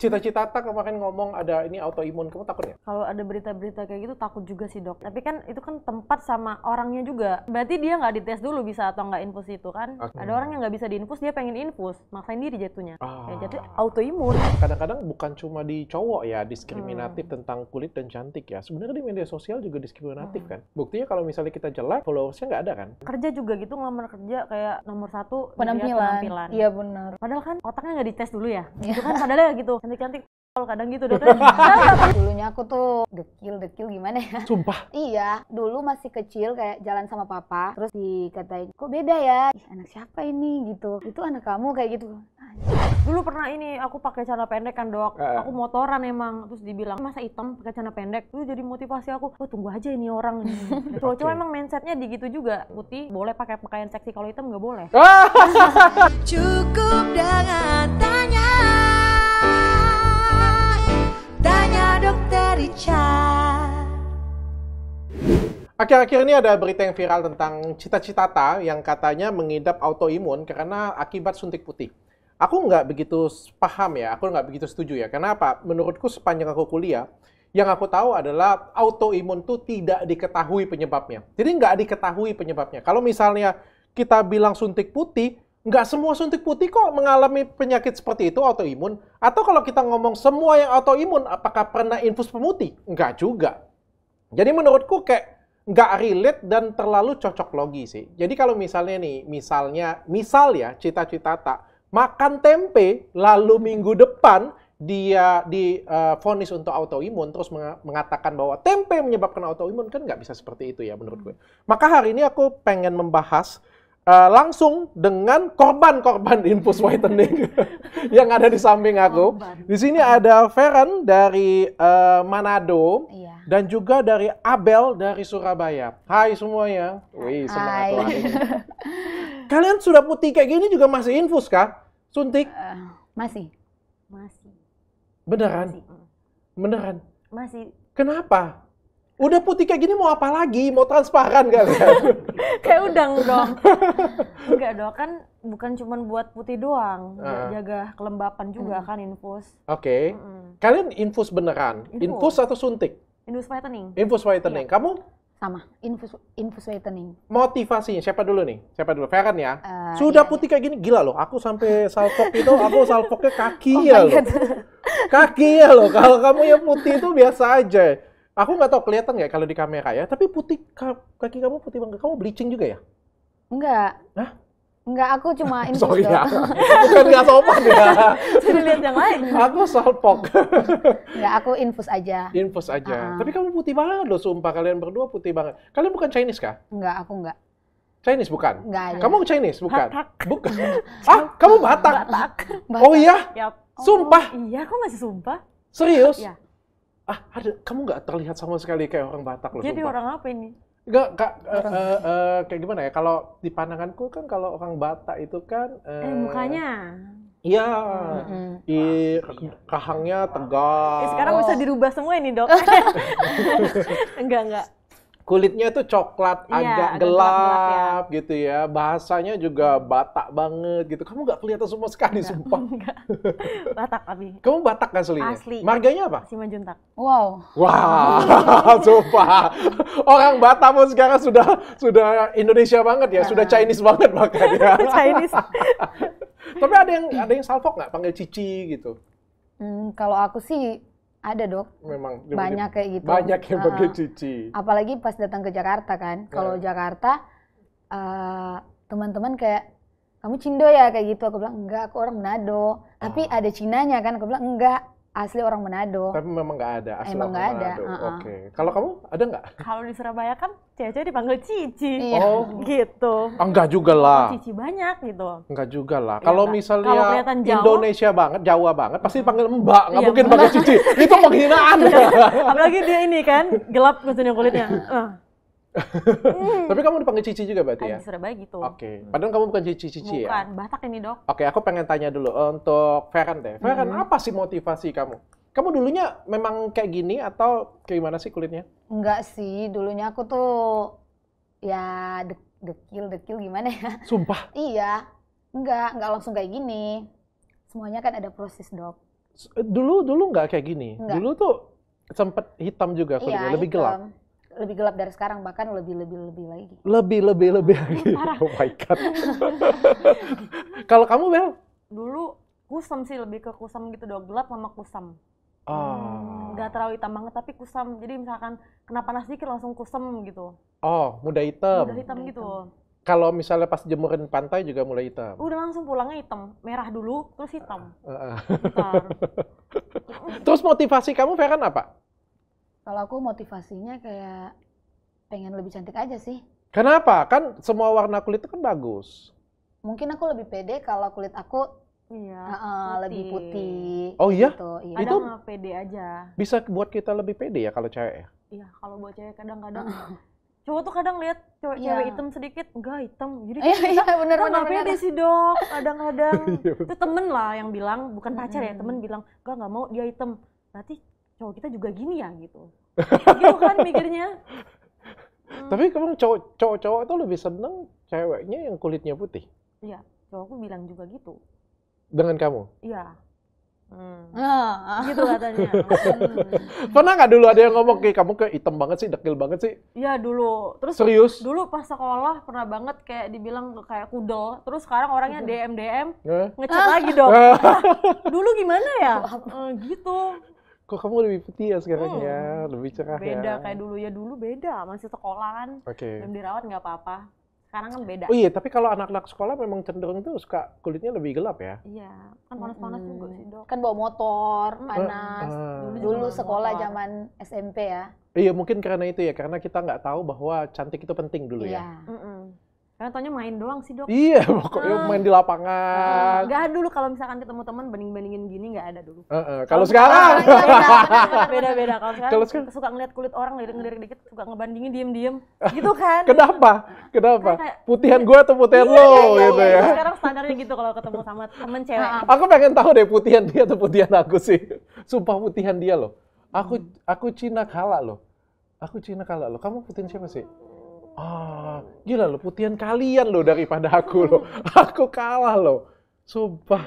Cita-cita tak kemarin ngomong ada ini autoimun, kamu takut ya? Kalau ada berita-berita kayak gitu takut juga sih dok. Tapi kan itu kan tempat sama orangnya juga. Berarti dia nggak dites dulu bisa atau nggak infus itu kan? Oke. Ada orang yang nggak bisa diinfus dia pengen infus, maksain diri jatuhnya. Ah. Ya, jadi autoimun. Kadang-kadang bukan cuma di cowok ya diskriminatif Hmm. tentang kulit dan cantik ya. Sebenarnya di media sosial juga diskriminatif Hmm. kan. Buktinya kalau misalnya kita jelek, followersnya nggak ada kan? Kerja juga gitu ngelamar kerja kayak nomor satu penampilan. penampilan. Iya benar. Padahal kan otaknya nggak dites dulu ya. Iya. Itu kan padahal ya gitu cantik-cantik. Kalau kadang gitu dok. Dulunya aku tuh dekil dekil gimana ya? Sumpah. Iya, dulu masih kecil kayak jalan sama papa, terus dikatain, kok beda ya? Ih, anak siapa ini gitu? Itu anak kamu kayak gitu. dulu pernah ini aku pakai celana pendek kan dok. Eh. Aku motoran emang terus dibilang masa hitam pakai celana pendek. Itu jadi motivasi aku. Oh tunggu aja ini orang. Cowok-cowok Oke. emang mindsetnya di gitu juga. Putih boleh pakai pakaian seksi kalau hitam nggak boleh. Ah! Cukup dengan tanya dokter Richard Akhir-akhir ini ada berita yang viral tentang cita-cita Ta yang katanya mengidap autoimun karena akibat suntik putih. Aku nggak begitu paham ya, aku nggak begitu setuju ya. Kenapa? Menurutku sepanjang aku kuliah, yang aku tahu adalah autoimun tuh tidak diketahui penyebabnya. Jadi nggak diketahui penyebabnya. Kalau misalnya kita bilang suntik putih, nggak semua suntik putih kok mengalami penyakit seperti itu autoimun. Atau kalau kita ngomong semua yang autoimun, apakah pernah infus pemutih? Nggak juga. Jadi menurutku kayak nggak relate dan terlalu cocok logi sih. Jadi kalau misalnya nih, misalnya, misal ya, cita-cita tak makan tempe, lalu minggu depan dia difonis untuk autoimun, terus menga- mengatakan bahwa tempe menyebabkan autoimun, kan nggak bisa seperti itu ya menurut gue. Maka hari ini aku pengen membahas eh, langsung dengan korban-korban infus whitening yang ada di samping aku. Korban. Di sini ada Feren dari eh, Manado Iya. dan juga dari Abel dari Surabaya. Hai semuanya. Wih, semangat Hai. Kalian sudah putih kayak gini juga masih infus kah? Suntik? Eh, masih. Masih. Beneran? Masih. Beneran? Masih. Kenapa? Udah putih kayak gini mau apa lagi? Mau transparan kalian? Kayak udang dong. Enggak dong, kan bukan cuma buat putih doang. Ah. Jaga kelembapan juga kan infus. Oke. Mm. Kalian infus beneran? Infus. Infus atau suntik? Infus whitening. Infus whitening. Iya. Kamu Sama. Infus infus whitening. motivasinya siapa dulu nih? Siapa dulu? Feren ya? Eh, Sudah iya, putih kayak gini, gila loh. Aku sampai salpok itu, aku salpoknya kaki Oh ya loh. God. Kaki ya loh. Kalau kamu yang putih itu biasa aja. Aku nggak tahu kelihatan nggak kalau di kamera ya. Tapi putih ka- kaki kamu putih banget. Kamu bleaching juga ya? Enggak. Hah? Enggak, aku cuma infus Sorry ya. Bukan nggak sopan ya. Sudah lihat yang lain. Aku salpok. Enggak, aku infus aja. Infus aja. Ah. Tapi kamu putih banget loh, sumpah. Kalian berdua putih banget. Kalian bukan Chinese kah? Enggak, aku enggak. Chinese bukan? Enggak ada. Kamu Chinese bukan? Batak. Bukan. Ah, kamu Batak? Batak. Oh iya? Yap. Sumpah? Oh, iya, kok masih sumpah? Serius? Iya. Ah, ada, kamu nggak terlihat sama sekali kayak orang Batak loh, Jadi sumpah. orang apa ini? Nggak, nggak, eh, eh, eh, kayak gimana ya? Kalau di pandanganku kan kalau orang Batak itu kan... Eh, mukanya. Iya. Mm-mm. I, rahangnya tegak. Eh, sekarang Oh. bisa dirubah semua ini, Dok. enggak, enggak. Kulitnya tuh coklat, Iya, agak agak gelap, gelap-gelap gitu ya. Bahasanya juga Batak banget gitu. Kamu nggak kelihatan semua sekali, sumpah. Enggak. Batak tapi. Kamu Batak kan aslinya? Asli. Marganya apa? Simanjuntak. Wow. Wah, sumpah. Orang Batak pun sekarang sudah sudah Indonesia banget ya, sudah Chinese banget bahkan ya. Chinese. Tapi ada yang ada yang salpok nggak panggil cici gitu? Hmm, kalau aku sih ada, Dok. Memang Banyak kayak gitu. Banyak yang Ah. panggil cici. apalagi pas datang ke Jakarta kan kalau Nah. Jakarta eh, teman-teman kayak kamu Cindo ya kayak gitu aku bilang enggak aku orang Manado tapi Ah. ada Cinanya kan aku bilang enggak asli orang Manado Tapi memang nggak ada asli orang Emang ada, Manado. uh-uh. Oke. Kalau kamu ada nggak? Kalau di Surabaya kan cewek-cewek dipanggil Cici. Iya. Oh, Gitu. ah, enggak juga lah. Cici banyak gitu. Enggak juga lah. Iya, Kalau misalnya Kalau Jawa- Indonesia banget, Jawa banget, pasti panggil Mbak. Nggak Iya, mungkin Mbak. panggil cici. Itu penghinaan. Apalagi dia ini kan gelap maksudnya kulitnya. Eh, Tapi kamu dipanggil cici juga berarti ya? di Surabaya gitu. Oke. Padahal kamu bukan cici-cici ya? Bukan, Batak ini dok. Oke, aku pengen tanya dulu untuk Feren deh. Feren, Hmm. apa sih motivasi kamu? Kamu dulunya memang kayak gini atau kayak gimana sih kulitnya? enggak sih dulunya aku tuh ya dek dekil dekil gimana ya Sumpah, iya enggak enggak langsung kayak gini semuanya kan ada proses dok S- Dulu dulu nggak kayak gini. Nggak. Dulu tuh sempet hitam juga kulitnya, Iya, lebih gelap. hitam. Lebih gelap dari sekarang bahkan lebih lebih lebih lagi. Lebih lebih lebih lagi. Oh my god. Kalau kamu Bel? Dulu kusam sih lebih ke kusam gitu dong, gelap sama kusam. Oh. Nggak terlalu hitam banget tapi kusam. Jadi misalkan kena panas dikit langsung kusam gitu. Oh, muda hitam. Udah hitam gitu. Kalau misalnya pas jemurin pantai juga mulai hitam. Udah langsung pulangnya hitam, merah dulu terus hitam. Heeh. Bentar. Terus motivasi kamu Feran apa? Kalau aku motivasinya kayak pengen lebih cantik aja sih. Kenapa? Kan semua warna kulit itu kan bagus. Mungkin aku lebih pede kalau kulit aku Iya. uh, lebih putih. Oh iya? Gitu, iya. Itu- pede aja. Bisa buat kita lebih pede ya kalau cewek ya? Iya, kalau buat cewek kadang-kadang cowok tuh kadang lihat cewek-cewek Iya. hitam sedikit, enggak hitam. Jadi Iya, iya bener bener nggak bener. pede sih dok, kadang-kadang Iya, itu temen lah yang bilang, bukan pacar ya, temen bilang, enggak nggak mau dia hitam. Berarti cowok kita juga gini ya gitu. gitu kan mikirnya. Hmm, Tapi kamu cowok cowok-cowok tuh lebih seneng ceweknya yang kulitnya putih Iya, cowokku bilang juga gitu. Dengan kamu. Iya. Hmm. Ah, ah. Gitu katanya. Hmm. Pernah nggak dulu ada yang ngomong kayak kamu kayak hitam banget sih, dekil banget sih? Iya dulu. Terus Serius? dulu pas sekolah pernah banget kayak dibilang kayak kudel. Terus sekarang orangnya DM DM Hah? ngechat lagi dong. dulu gimana ya? Eh, gitu. Kok kamu lebih putih ya sekarang Hmm. ya, lebih cerah ya? Beda kayak dulu ya dulu beda. Masih sekolahan. Oke. Belum dirawat nggak apa-apa. Sekarang kan beda. Oh iya, tapi kalau anak-anak sekolah memang cenderung tuh suka kulitnya lebih gelap ya? Iya, kan panas-panas Mm-mm. juga sih dok. Kan bawa motor, Mm. panas. Dulu juga Dulu sekolah motor. zaman SMP ya. Iya, mungkin karena itu ya, karena kita nggak tahu bahwa cantik itu penting dulu ya. Iya. Mm-mm. Karena taunya main doang sih dok. Iya, pokoknya Ah. main di lapangan. Nggak ada dulu kalau misalkan ketemu teman banding-bandingin gini nggak ada dulu. Heeh, Kalau sekarang, Iya, benar. Beda-beda kalau sekarang, Kalau sekarang- suka ngeliat kulit orang lirik-lirik dikit suka ngebandingin diem-diem gitu kan. kenapa? Kenapa? Kayak- Putihan gua atau putihan lo iya, gitu iya, ya? Sekarang standarnya gitu kalau ketemu sama temen cewek. Aku pengen tahu deh putihan dia atau putihan aku sih. Sumpah putihan dia loh. Aku aku Cina kalah loh. Aku Cina kalah loh. Kamu putihan siapa sih? Ah, gila loh putihan kalian loh daripada aku loh. Aku kalah loh. Sumpah.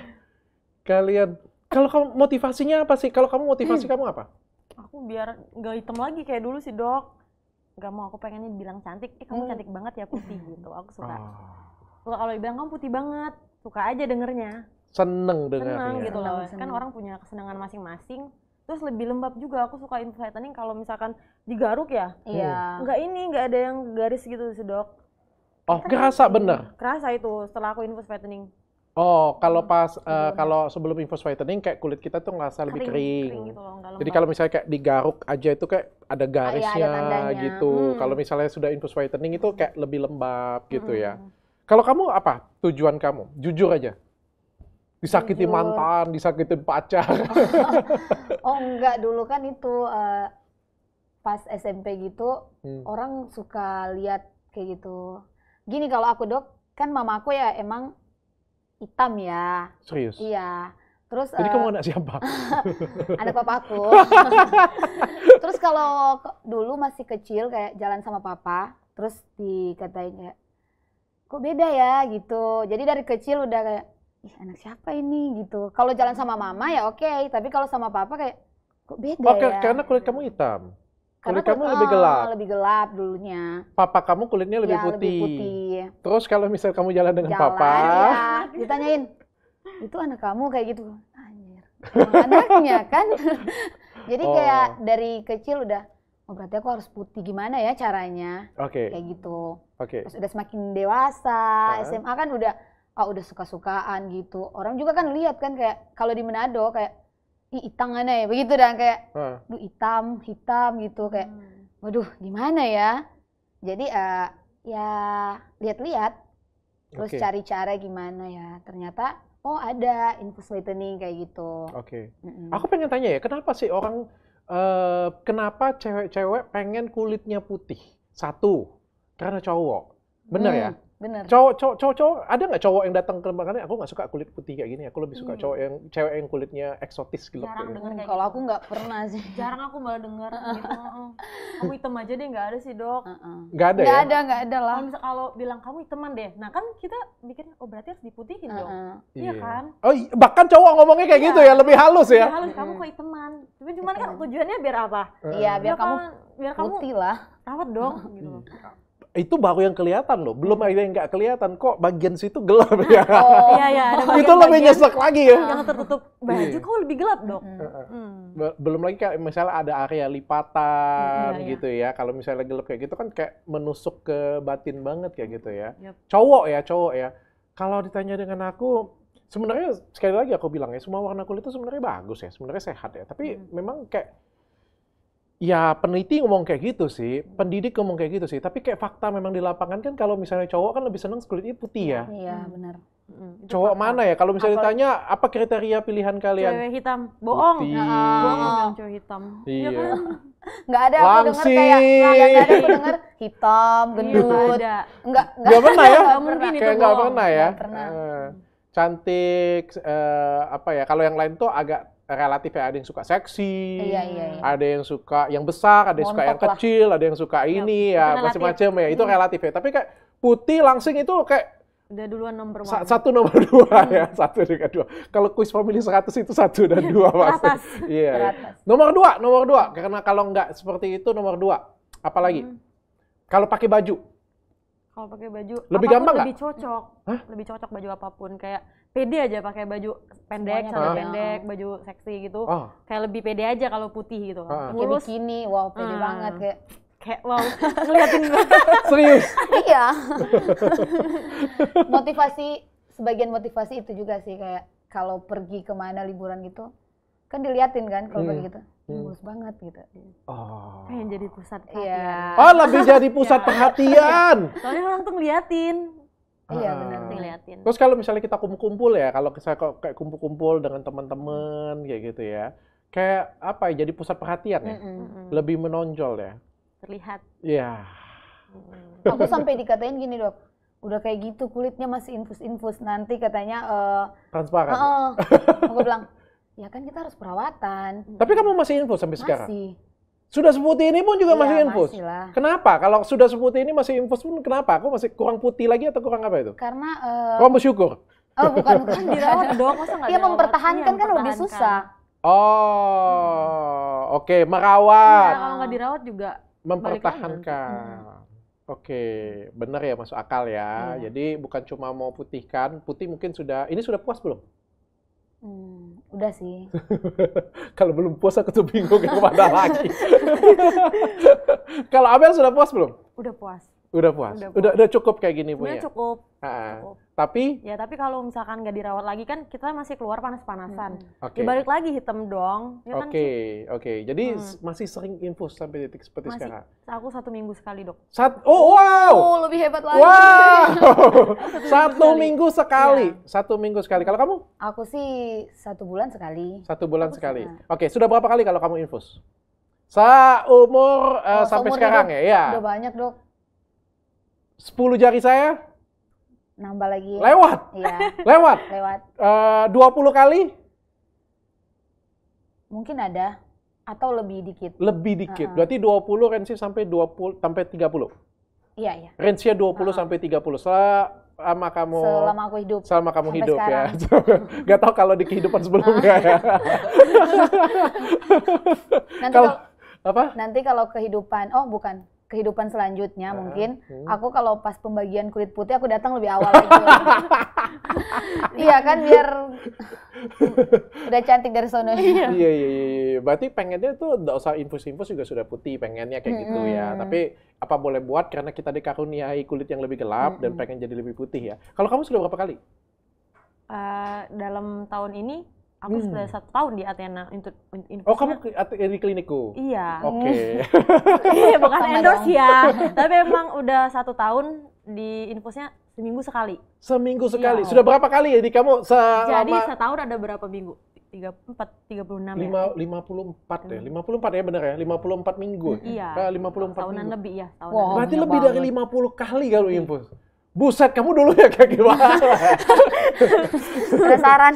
Kalian kalau kamu motivasinya apa sih? Kalau kamu motivasi kamu apa? Aku biar nggak hitam lagi kayak dulu sih dok. Gak mau aku pengennya bilang cantik. Eh kamu Hmm. cantik banget ya putih gitu. Aku suka. Ah, Suka kalau dibilang kamu putih banget. Suka aja dengernya. seneng Senang dengarnya. gitu loh. Kan orang punya kesenangan masing-masing. Terus lebih lembab juga. Aku suka info whitening kalau misalkan digaruk ya. Iya. Nggak ini, nggak ada yang garis gitu sih dok. Oh, kerasa bener. Kerasa itu setelah aku infus whitening. Oh, kalau pas eh, Sebelum. kalau sebelum infus whitening kayak kulit kita tuh ngerasa lebih kering. gitu loh, nggak Jadi kalau misalnya kayak digaruk aja itu kayak ada garisnya tandanya. gitu. Hmm. Kalau misalnya sudah infus whitening itu kayak lebih lembab gitu ya. Mm-mm. Kalau kamu apa tujuan kamu? Jujur aja. Disakiti Jujur. mantan, disakitin pacar. Oh enggak dulu kan itu eh, pas SMP gitu Hmm. orang suka lihat kayak gitu. Gini kalau aku dok kan mamaku ya emang hitam ya. Serius. Iya. Terus Jadi eh, kamu anak siapa? anak papaku. terus kalau dulu masih kecil kayak jalan sama papa, terus dikatain kayak kok beda ya gitu. Jadi dari kecil udah kayak ih anak siapa ini gitu. Kalau jalan sama mama ya oke, tapi kalau sama papa kayak kok beda Oke, ya. karena kulit kamu hitam. Karena Kulit kamu lebih ah, gelap. Lebih gelap dulunya. Papa kamu kulitnya lebih Ya, putih. lebih putih. Terus kalau misal kamu jalan dengan Jalan, papa, ya, ditanyain, itu anak kamu kayak gitu. Anjir, anaknya kan. Jadi Oh. kayak dari kecil udah, oh berarti aku harus putih gimana ya caranya, oke, kayak gitu. oke. Pas udah semakin dewasa, Ah. SMA kan udah, oh udah suka-sukaan gitu. Orang juga kan lihat kan kayak, kalau di Manado kayak, ih hitam ya, begitu dan kayak, Ah, duh hitam, hitam gitu kayak, Hmm. waduh gimana ya. Jadi eh, ya lihat-lihat terus Oke. cari cara gimana ya ternyata oh ada infus whitening kayak gitu Oke. Mm-mm. Aku pengen tanya ya, kenapa sih orang eh, kenapa cewek-cewek pengen kulitnya putih? Satu, karena cowok. Bener Hmm, ya? Bener. Cowok, cowok, cowok, cowok, ada nggak cowok yang datang ke makanya aku nggak suka kulit putih kayak gini. Aku lebih suka Hmm. cowok yang cewek yang kulitnya eksotis. Jarang gitu. denger Hmm, kayak Kalau gitu. aku nggak pernah sih. jarang aku malah denger gitu. heeh. Kamu hitam aja deh nggak ada sih dok. Nggak ada Nggak ya? ada, nggak ada lah. Kalau misal kalau bilang kamu hiteman deh, nah kan kita mikirnya oh berarti harus diputihin dong. Heeh. Iya kan? Oh, bahkan cowok ngomongnya kayak Iya. gitu ya, lebih halus Ya, ya. halus kamu kok hiteman. Tapi cuman kan tujuannya biar apa? Iya, biar kamu kan- biar kamu putih lah. rawat dong gitu. Itu baru yang kelihatan loh, belum ada yang nggak kelihatan. Kok bagian situ gelap ya? Oh, Iya iya ada itu lebih nyesek lagi ya. yang tertutup baju Iya. kok lebih gelap dok. mm. Hmm. Be- belum lagi kayak misalnya ada area lipatan Iya, iya. gitu ya. Kalau misalnya gelap kayak gitu kan kayak menusuk ke batin banget kayak gitu ya. Yap. Cowok ya, cowok ya. Kalau ditanya dengan aku, sebenarnya sekali lagi aku bilang ya, semua warna kulit itu sebenarnya bagus ya, sebenarnya sehat ya. Tapi Hmm. memang kayak ya peneliti ngomong kayak gitu sih, pendidik ngomong kayak gitu sih. Tapi kayak fakta memang di lapangan kan kalau misalnya cowok kan lebih seneng kulitnya putih ya. Iya, Hmm. benar. Mm, itu Cowok fakta. mana ya? Kalau misalnya Apa- ditanya apa kriteria pilihan kalian? Cewek hitam, bohong. Putih. Bohong Ah. bilang cewek hitam. Iya. kan? Nggak ada aku denger Langsing. kayak nggak nggak ada aku denger hitam, Iya, gendut. nggak ada. Enggak, Nggak pernah ya? Nggak mungkin itu Kayak nggak bohong. pernah ya? Nggak pernah. Eh, cantik, eh, apa ya? Kalau yang lain tuh agak relatif ya. Ada yang suka seksi, Iya, iya, iya. ada yang suka yang besar, ada yang suka yang Montok lah. kecil, ada yang suka ini itu ya, relatif. macam-macam ya. Itu relatif ya. Tapi kayak putih langsing itu kayak Udah duluan nomor sa- one. satu nomor dua ya, satu dengan dua. Kalau kuis family 100 itu satu dan dua pasti. Iya. iya. Teratas. Nomor dua, nomor dua. Karena kalau nggak seperti itu nomor dua. Apalagi? Hmm. Kalau pakai baju. Kalau pakai baju Lebih gampang nggak? lebih cocok. Hah? Lebih cocok baju apa pun kayak pede aja pakai baju pendek, Semuanya celana pendek, baju seksi gitu. Oh, Kayak lebih pede aja kalau putih gitu. Ah. Kayak Mulus bikini, wow pede Ah. banget kayak. kayak wow, ngeliatin serius. iya. motivasi sebagian motivasi itu juga sih kayak kalau pergi ke mana liburan gitu kan diliatin kan kalau Hmm. pergi gitu. Hmm. mulus banget gitu. Oh. Pengen jadi pusat Iya. perhatian. Oh, lebih jadi pusat Ya. perhatian. Soalnya orang tuh ngeliatin. Iya, benar. Pasti ngeliatin. Terus kalau misalnya kita kumpul-kumpul ya, kalau saya kok kayak kumpul-kumpul dengan teman-teman kayak gitu ya, kayak apa ya? Jadi pusat perhatian ya, Mm-mm. Mm-mm. lebih menonjol ya. Terlihat. Iya. Mm-mm. Aku sampai dikatain gini dok, udah kayak gitu kulitnya masih infus-infus nanti katanya. eh Transparan. "Heeh." aku bilang, ya kan kita harus perawatan. Tapi kamu masih infus sampai sekarang. Masih. Sudah seputih ini pun juga Iya, masih infus. masih lah. Kenapa? Kalau sudah seputih ini masih infus pun kenapa? Aku masih kurang putih lagi atau kurang apa itu? Karena eh, Kamu bersyukur. oh bukan bukan Dirawat dong, masa nggak Iya mempertahankan Iya, kan lebih mempertahankan. susah. Oh, oke, Iya, merawat, kalau nggak dirawat juga mempertahankan. Oke, benar ya masuk akal ya. Iya. Jadi bukan cuma mau putihkan, putih mungkin sudah. Ini sudah puas belum? Hmm, udah sih. Kalau belum puas aku tuh bingung yang mana lagi. Kalau Abel sudah puas belum? udah puas. Udah puas. Udah Udah, udah cukup kayak gini punya. cukup. Ah, cukup. Tapi, Ya tapi kalau misalkan nggak dirawat lagi kan kita masih keluar panas-panasan. oke. Ya balik lagi hitam dong. Ya kan Oke, oke. Jadi Hmm. masih sering infus sampai detik seperti Masih. sekarang. aku satu minggu sekali dok. Sat oh, wow! Oh, lebih hebat lagi. Wow! Satu minggu sekali. Iya. Satu minggu sekali. Kalau kamu? Aku sih satu bulan sekali. Satu bulan Aku sekali. Oke, sudah berapa kali kalau kamu infus? Seumur eh, Oh, sampai seumur sekarang hidup. ya? Iya. Udah banyak dok. 10 jari saya Nambah lagi. lewat. Iya, Lewat. lewat. Eh, 20 kali Mungkin ada atau lebih dikit. lebih dikit. Uh-uh. Berarti 20 range sampai 20 sampai 30. Iya, iya. Range-nya 20 Uh-uh. sampai 30. Selama kamu Selama aku hidup. selama kamu Sampai hidup ya. sekarang. Gak tahu kalau di kehidupan sebelumnya ya. Nanti kalau apa? nanti kalau kehidupan, oh bukan kehidupan selanjutnya Ah, mungkin hmm. aku kalau pas pembagian kulit putih aku datang lebih awal lagi. iya kan biar udah cantik dari sono. iya, iya, iya, iya. Berarti pengennya tuh nggak usah infus-infus juga sudah putih, pengennya kayak gitu ya. Tapi apa boleh buat karena kita dikaruniai kulit yang lebih gelap dan Mm-mm. pengen jadi lebih putih ya. Kalau kamu sudah berapa kali? Eh, dalam tahun ini aku Hmm. sudah satu tahun di Athena untuk Oh, kamu di klinikku. Iya. Oke. Iya, bukan Sama endorse dong. ya. Tapi emang udah satu tahun di infusnya seminggu sekali. Seminggu sekali. Iya. Sudah berapa kali jadi kamu Jadi selama setahun ada berapa minggu? Tiga empat tiga puluh enam lima ya. lima puluh empat ya? Lima puluh empat ya benar ya? Lima puluh empat minggu. Iya. Ah, lima puluh empat Tahunan minggu. lebih ya. Tahunan Wow. lebih. Berarti lebih dari banget. 50 kali kalau infus. Buset, kamu dulu ya kayak gimana? Penasaran.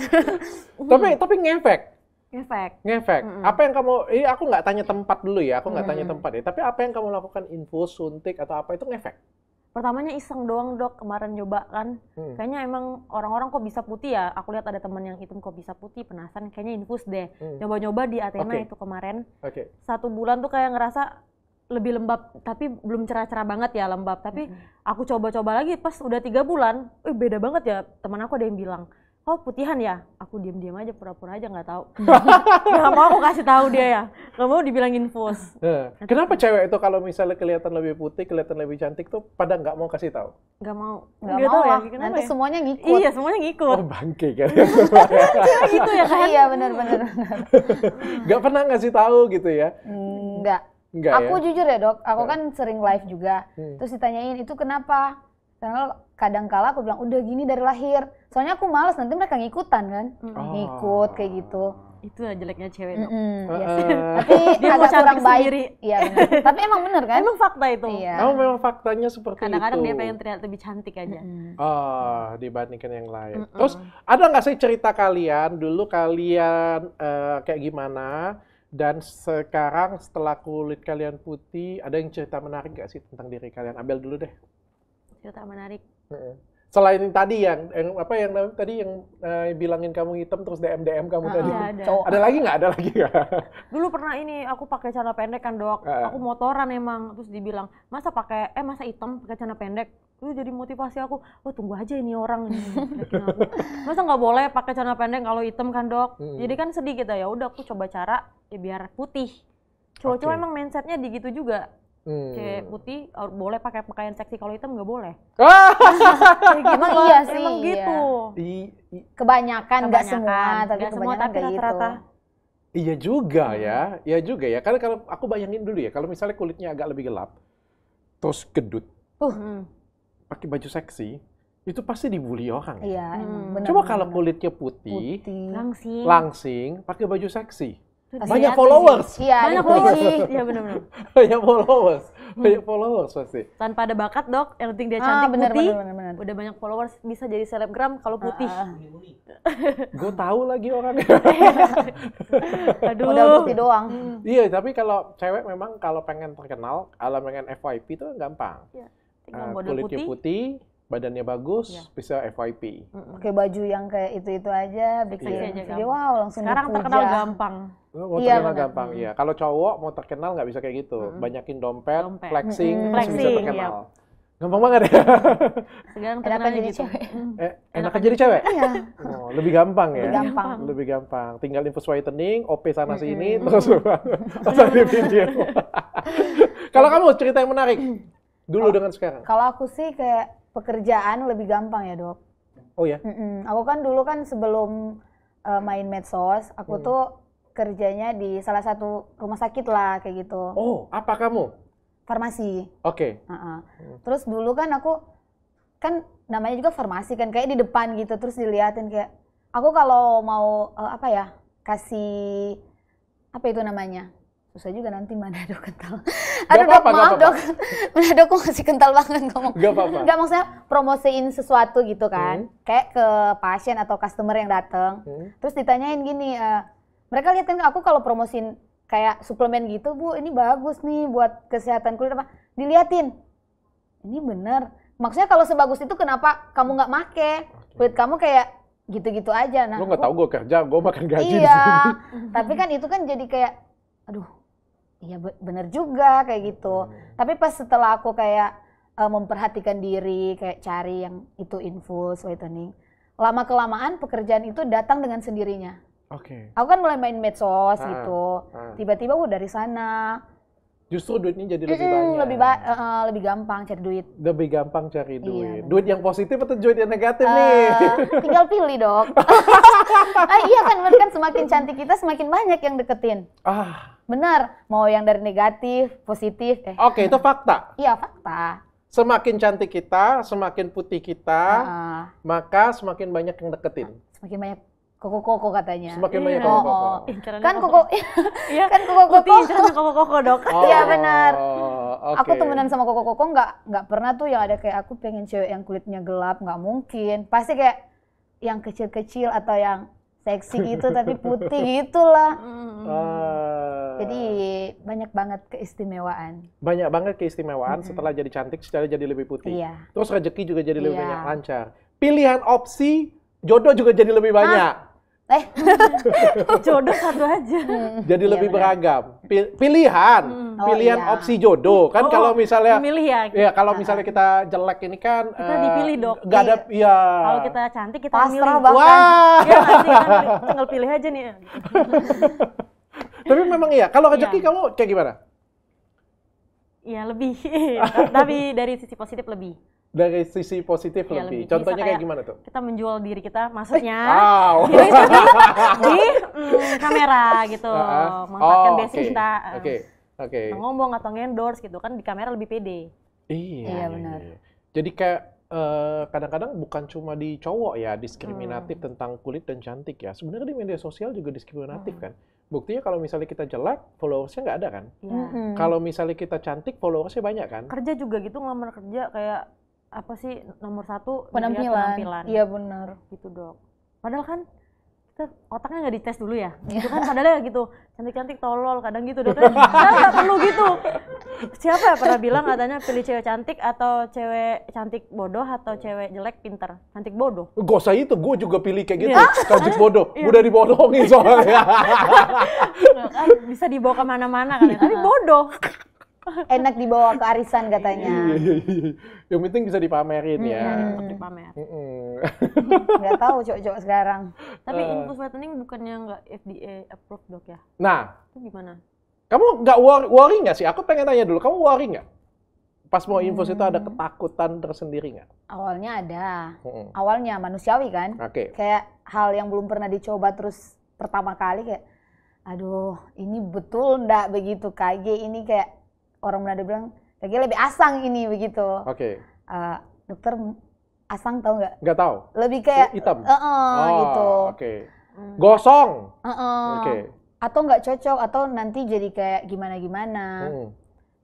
tapi tapi ngefek, Efek. ngefek. Mm-mm. Apa yang kamu? Ini aku nggak tanya tempat dulu ya, aku nggak tanya Mm-mm. tempat ya. Tapi apa yang kamu lakukan? Infus, suntik atau apa itu ngefek? Pertamanya iseng doang dok, kemarin nyoba kan. Hmm. Kayaknya emang orang-orang kok bisa putih ya. Aku lihat ada teman yang hitam kok bisa putih, penasaran. Kayaknya infus deh. Hmm. Nyoba-nyoba di Athena Oke. itu kemarin. Oke. Satu bulan tuh kayak ngerasa lebih lembab, tapi belum cerah-cerah banget ya lembab. Tapi aku coba-coba lagi pas udah tiga bulan, eh beda banget ya. Teman aku ada yang bilang, oh putihan ya? Aku diam-diam aja, pura-pura aja nggak tahu. Gak mau aku kasih tahu dia ya. Gak mau dibilang infus. Nah, kenapa cewek itu kalau misalnya kelihatan lebih putih, kelihatan lebih cantik tuh pada nggak mau kasih tahu? Gak mau. Nggak Nggak mau tahu ya, kenapa Nanti ya? semuanya ngikut. Iya, semuanya ngikut. Oh bangke kan? gitu ya kan? Iya benar-benar. Gak pernah ngasih tahu gitu ya? Enggak. Enggak Aku ya? jujur ya dok, aku Hmm. kan sering live juga. Hmm. Terus ditanyain itu kenapa? Karena kadang kala aku bilang udah gini dari lahir. Soalnya aku males nanti mereka ngikutan kan, Oh. ngikut kayak gitu. Itu lah jeleknya cewek. Dok. Mm-mm, Eh, iya eh. sih. Tapi Dia agak kurang baik. sendiri. Iya benar. Tapi emang bener kan? Emang fakta itu. Iya. Oh memang faktanya seperti Kadang-kadang itu. dia pengen terlihat lebih cantik aja. Mm-mm. Oh, dibandingkan yang lain. Mm-mm. Terus ada nggak sih cerita kalian dulu kalian eh, kayak gimana dan sekarang setelah kulit kalian putih ada yang cerita menarik nggak sih tentang diri kalian? Ambil dulu deh. Cerita menarik. Heeh. Selain tadi yang, yang apa yang tadi yang eh, bilangin kamu hitam terus DM DM kamu Ah, tadi. Iya, ada. Cowok. Ada lagi nggak? Ada lagi nggak? Dulu pernah ini aku pakai celana pendek kan dok. Ah. Aku motoran emang terus dibilang masa pakai eh masa hitam pakai celana pendek. Itu jadi motivasi aku. Oh tunggu aja ini orang ini. Masa nggak boleh pakai celana pendek kalau hitam kan dok? Mm. Jadi kan sedih gitu ya. Udah aku coba cara ya biar putih. Cowok-cowok emang mindsetnya di gitu juga. Hmm. Cewek putih boleh pakai pakaian seksi kalau hitam nggak boleh. Ah! Kayak gitu, Emang iya sih, Emang iya. gitu. I- i- Kebanyakan nggak semua, tapi Nggak semua, kebanyakan tapi gitu. rata-rata. Iya juga Hmm. ya, iya juga ya. Karena kalau aku bayangin dulu ya, kalau misalnya kulitnya agak lebih gelap, terus gedut, Hmm. Pakai baju seksi, itu pasti dibully orang. ya. Iya, Hmm. benar. Coba kalau kulitnya putih, putih. Langsing. langsing, pakai baju seksi, banyak followers. Iya, Banyak followers. Iya benar-benar. banyak followers, banyak followers pasti. Tanpa ada bakat dok, yang penting dia Ah, cantik benar, putih. benar, benar, benar. Udah banyak followers bisa jadi selebgram kalau putih. Ah, ah. Gue tahu lagi orang. Aduh. Modal putih doang. iya, tapi kalau cewek memang kalau pengen terkenal, kalau pengen FYP itu gampang. Tinggal Model kulitnya putih. putih, badannya bagus, Iya. bisa FYP. Pakai baju yang kayak itu-itu aja, bikin Seksi aja gampang. wow langsung Sekarang dipuja. terkenal gampang. Oh, Mau Iya, terkenal gampang, iya. Kalau cowok mau terkenal nggak bisa kayak gitu. Mm-mm. Banyakin dompet, Dompet. flexing, masih bisa Flexing, terkenal. Gampang banget ya. Sekarang Enakan jadi gitu. cewek. Mm. eh, enakan jadi cewek? Iya, Oh, lebih gampang ya. lebih gampang. Lebih gampang. Tinggal infus whitening, OP sana sini, Mm-mm. terus pasang di video. Kalau kamu cerita yang menarik, dulu dengan sekarang. Kalau aku sih kayak pekerjaan lebih gampang ya dok. Oh ya? Mm-mm. Aku kan dulu kan sebelum uh, main medsos, aku Hmm. tuh kerjanya di salah satu rumah sakit lah kayak gitu, Oh, apa kamu? farmasi. Oke. Uh-uh. Terus dulu kan aku kan namanya juga farmasi kan kayak di depan gitu terus diliatin kayak aku kalau mau uh, apa ya kasih apa itu namanya susah juga nanti mana dok kental. Aduh dok apa-apa, maaf nggak dok, mana dok kok masih kental banget ngomong. Gak apa-apa. Enggak maksudnya promosiin sesuatu gitu kan, Hmm. kayak ke pasien atau customer yang datang. Hmm. Terus ditanyain gini, eh, mereka lihat kan aku kalau promosiin kayak suplemen gitu, bu ini bagus nih buat kesehatan kulit apa? Diliatin, ini bener. Maksudnya kalau sebagus itu kenapa kamu nggak make? Kulit kamu kayak gitu-gitu aja. Nah, Lu nggak tahu gue kerja, gue makan gaji di iya, sini. tapi kan itu kan jadi kayak, aduh, iya be- bener juga kayak gitu. Tapi pas setelah aku kayak eh, memperhatikan diri, kayak cari yang itu infus, whitening, lama kelamaan pekerjaan itu datang dengan sendirinya. Oke. Aku kan mulai main medsos Ah, gitu, ah. tiba-tiba wah dari sana, Justru duitnya jadi lebih Mm-mm, banyak. lebih ba- eh, lebih gampang cari duit. Lebih gampang cari Iya, duit. benar. duit yang positif atau duit yang negatif nih? Eh, tinggal pilih dok. ah, iya kan, bener kan semakin cantik kita semakin banyak yang deketin. Ah, Benar, mau yang dari negatif, positif, eh, oke itu fakta. iya fakta. Semakin cantik kita, semakin putih kita, Ah, maka semakin banyak yang deketin. semakin banyak koko-koko katanya. Semakin banyak Iya. Oh, koko. oh. Kan koko. koko, Iya. kan koko-koko. Putih incarannya koko-koko dok. Iya, benar. Oh, Aku temenan sama koko-koko nggak nggak pernah tuh yang ada kayak aku pengen cewek yang kulitnya gelap nggak mungkin. Pasti kayak yang kecil-kecil atau yang seksi gitu tapi putih gitulah. Mm. Ah. Jadi banyak banget keistimewaan. banyak banget keistimewaan setelah jadi cantik, setelah jadi lebih putih. Iya. Terus rezeki juga jadi lebih Iya. banyak lancar. Pilihan opsi jodoh juga jadi lebih banyak. Eh, Jodoh satu aja. Jadi Iya, lebih benar. beragam. Pil- pilihan, Oh, pilihan iya. opsi jodoh. Kan Oh, kalau misalnya Milih ya. ya kalau misalnya kita jelek ini kan Kita eh, dipilih, Dok. nggak ada ya. Kalau kita cantik kita Pasrah milih. bahkan. Wah. Iya sih? Kan tinggal pilih aja nih. Tapi memang iya. Kalau rezeki Iya. kamu kayak gimana? Iya lebih. Tapi dari sisi positif lebih. Dari sisi positif Iya, lebih. lebih. Contohnya kayak kayak- gimana tuh? Kita menjual diri kita, maksudnya Wow. di, di mm, kamera gitu, memanfaatkan oh, basic oke. kita. Oke. Oke. Ngomong atau endorse gitu kan di kamera lebih pede. Iya, Iya, benar. Jadi kayak eh, kadang-kadang bukan cuma di cowok ya Hmm. diskriminatif tentang kulit dan cantik ya. Sebenarnya di media sosial juga diskriminatif Hmm. kan. Buktinya kalau misalnya kita jelek, followersnya nggak ada kan. Iya. mm-mm. Kalau misalnya kita cantik, followersnya banyak kan. Kerja juga gitu ngelamar kerja kayak apa sih nomor satu penampilan. Iya benar. gitu dok. Padahal kan otaknya nggak dites dulu ya. Itu kan padahal ya gitu cantik-cantik tolol kadang gitu dok. Kan nggak perlu gitu. Siapa ya pernah bilang katanya pilih cewek cantik atau cewek cantik bodoh atau cewek jelek pinter. Cantik bodoh. Gak usah itu, gue juga pilih kayak gitu. Iya. Cantik bodoh, udah dibodohin soalnya. kan bisa dibawa ke mana-mana kan. ya. Tapi bodoh. Enak dibawa ke arisan katanya. Iya, iya, iya. Yang penting bisa dipamerin ya. Untuk dipamer. Nggak tahu cowok-cowok sekarang. Tapi Eh. infus whitening bukannya nggak FDA approved dok ya? Nah, Itu gimana? kamu nggak worry, worry nggak sih? Aku pengen tanya dulu, kamu worry nggak? Pas mau infus itu Hmm. ada ketakutan tersendiri nggak? Awalnya ada. Mm-mm. Awalnya manusiawi kan. Oke. Kayak hal yang belum pernah dicoba terus pertama kali kayak aduh ini betul ndak begitu KG ini kayak orang Manado bilang KG lebih asang ini begitu. Oke. Eh, dokter asang tahu nggak? Nggak tahu. Lebih kayak Hitam. "Eh, eh," gitu. Oke. Hmm. Gosong. Eh, eh. Oke. Atau nggak cocok atau nanti jadi kayak gimana-gimana. Hmm.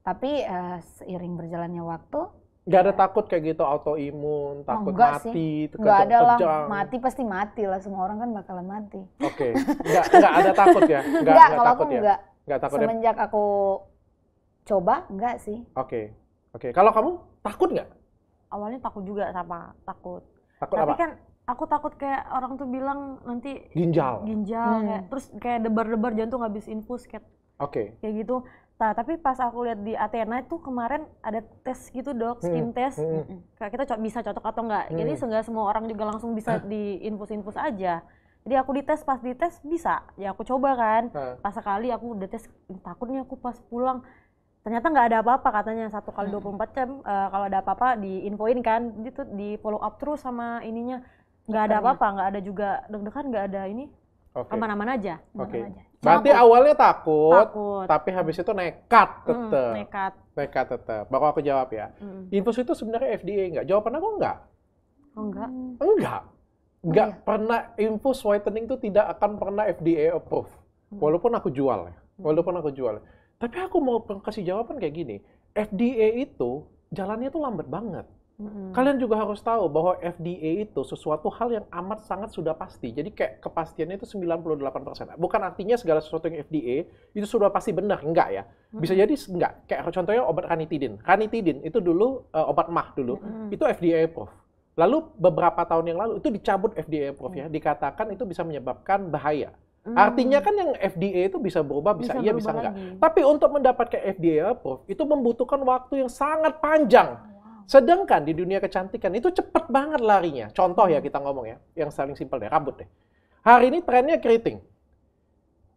Tapi eh, seiring berjalannya waktu Nggak ada takut kayak gitu autoimun, takut enggak mati, sih. nggak ada lah mati pasti mati lah semua orang kan bakalan mati. Oke. Nggak nggak ada takut ya? Nggak Enggak, nggak kalau takut aku ya? enggak. Nggak takut ya? Semenjak aku coba enggak sih. Oke. Oke. Kalau kamu takut nggak? Awalnya takut juga sama takut. Takut Tapi apa? kan aku takut kayak orang tuh bilang nanti Ginjal. ginjal Hmm. kayak terus kayak debar-debar jantung habis infus kayak Oke. kayak gitu. Nah, tapi pas aku lihat di Athena itu kemarin ada tes gitu dok, skin Hmm, test. hmm. Kayak kita co- bisa cocok atau enggak. Jadi Hmm. seenggak semua orang juga langsung bisa diinfus-infus aja. Jadi aku dites pas dites bisa. Ya aku coba kan. Nah, Pas sekali aku udah tes "Ih, takut nih aku pas pulang. Ternyata nggak ada apa-apa katanya satu kali 24 jam eh, kalau ada apa-apa diinfoin kan. Itu di follow up terus sama ininya. Nggak ada apa-apa, nggak ada juga deg-degan, nggak ada ini. Oke. Aman-aman aja. Oke. aja. Berarti awalnya takut, Takut. tapi habis itu nekat tetap. nekat. Nekat tetap. Baru aku jawab ya. Mm. Infus itu sebenarnya FDA nggak? Jawaban aku nggak. Oh enggak. Enggak. Enggak iya. pernah infus whitening itu tidak akan pernah FDA approve. Walaupun aku jual ya. Walaupun aku jual. Tapi aku mau kasih jawaban kayak gini. FDA itu jalannya tuh lambat banget. Mm-mm. Kalian juga harus tahu bahwa FDA itu sesuatu hal yang amat sangat sudah pasti. Jadi kayak kepastiannya itu 98%. Bukan artinya segala sesuatu yang FDA itu sudah pasti benar, enggak ya. Bisa jadi enggak. Kayak contohnya obat ranitidin. Ranitidin itu dulu eh, obat mah dulu. Mm-mm. Itu FDA approve. Lalu beberapa tahun yang lalu itu dicabut FDA approve ya. Dikatakan itu bisa menyebabkan bahaya. Mm. Artinya kan yang FDA itu bisa berubah, bisa, iya, bisa enggak. lagi. Tapi untuk mendapatkan FDA approve itu membutuhkan waktu yang sangat panjang. Sedangkan di dunia kecantikan itu cepet banget larinya. Contoh ya kita ngomong ya, yang paling simpel deh, rambut deh. Hari ini trennya keriting.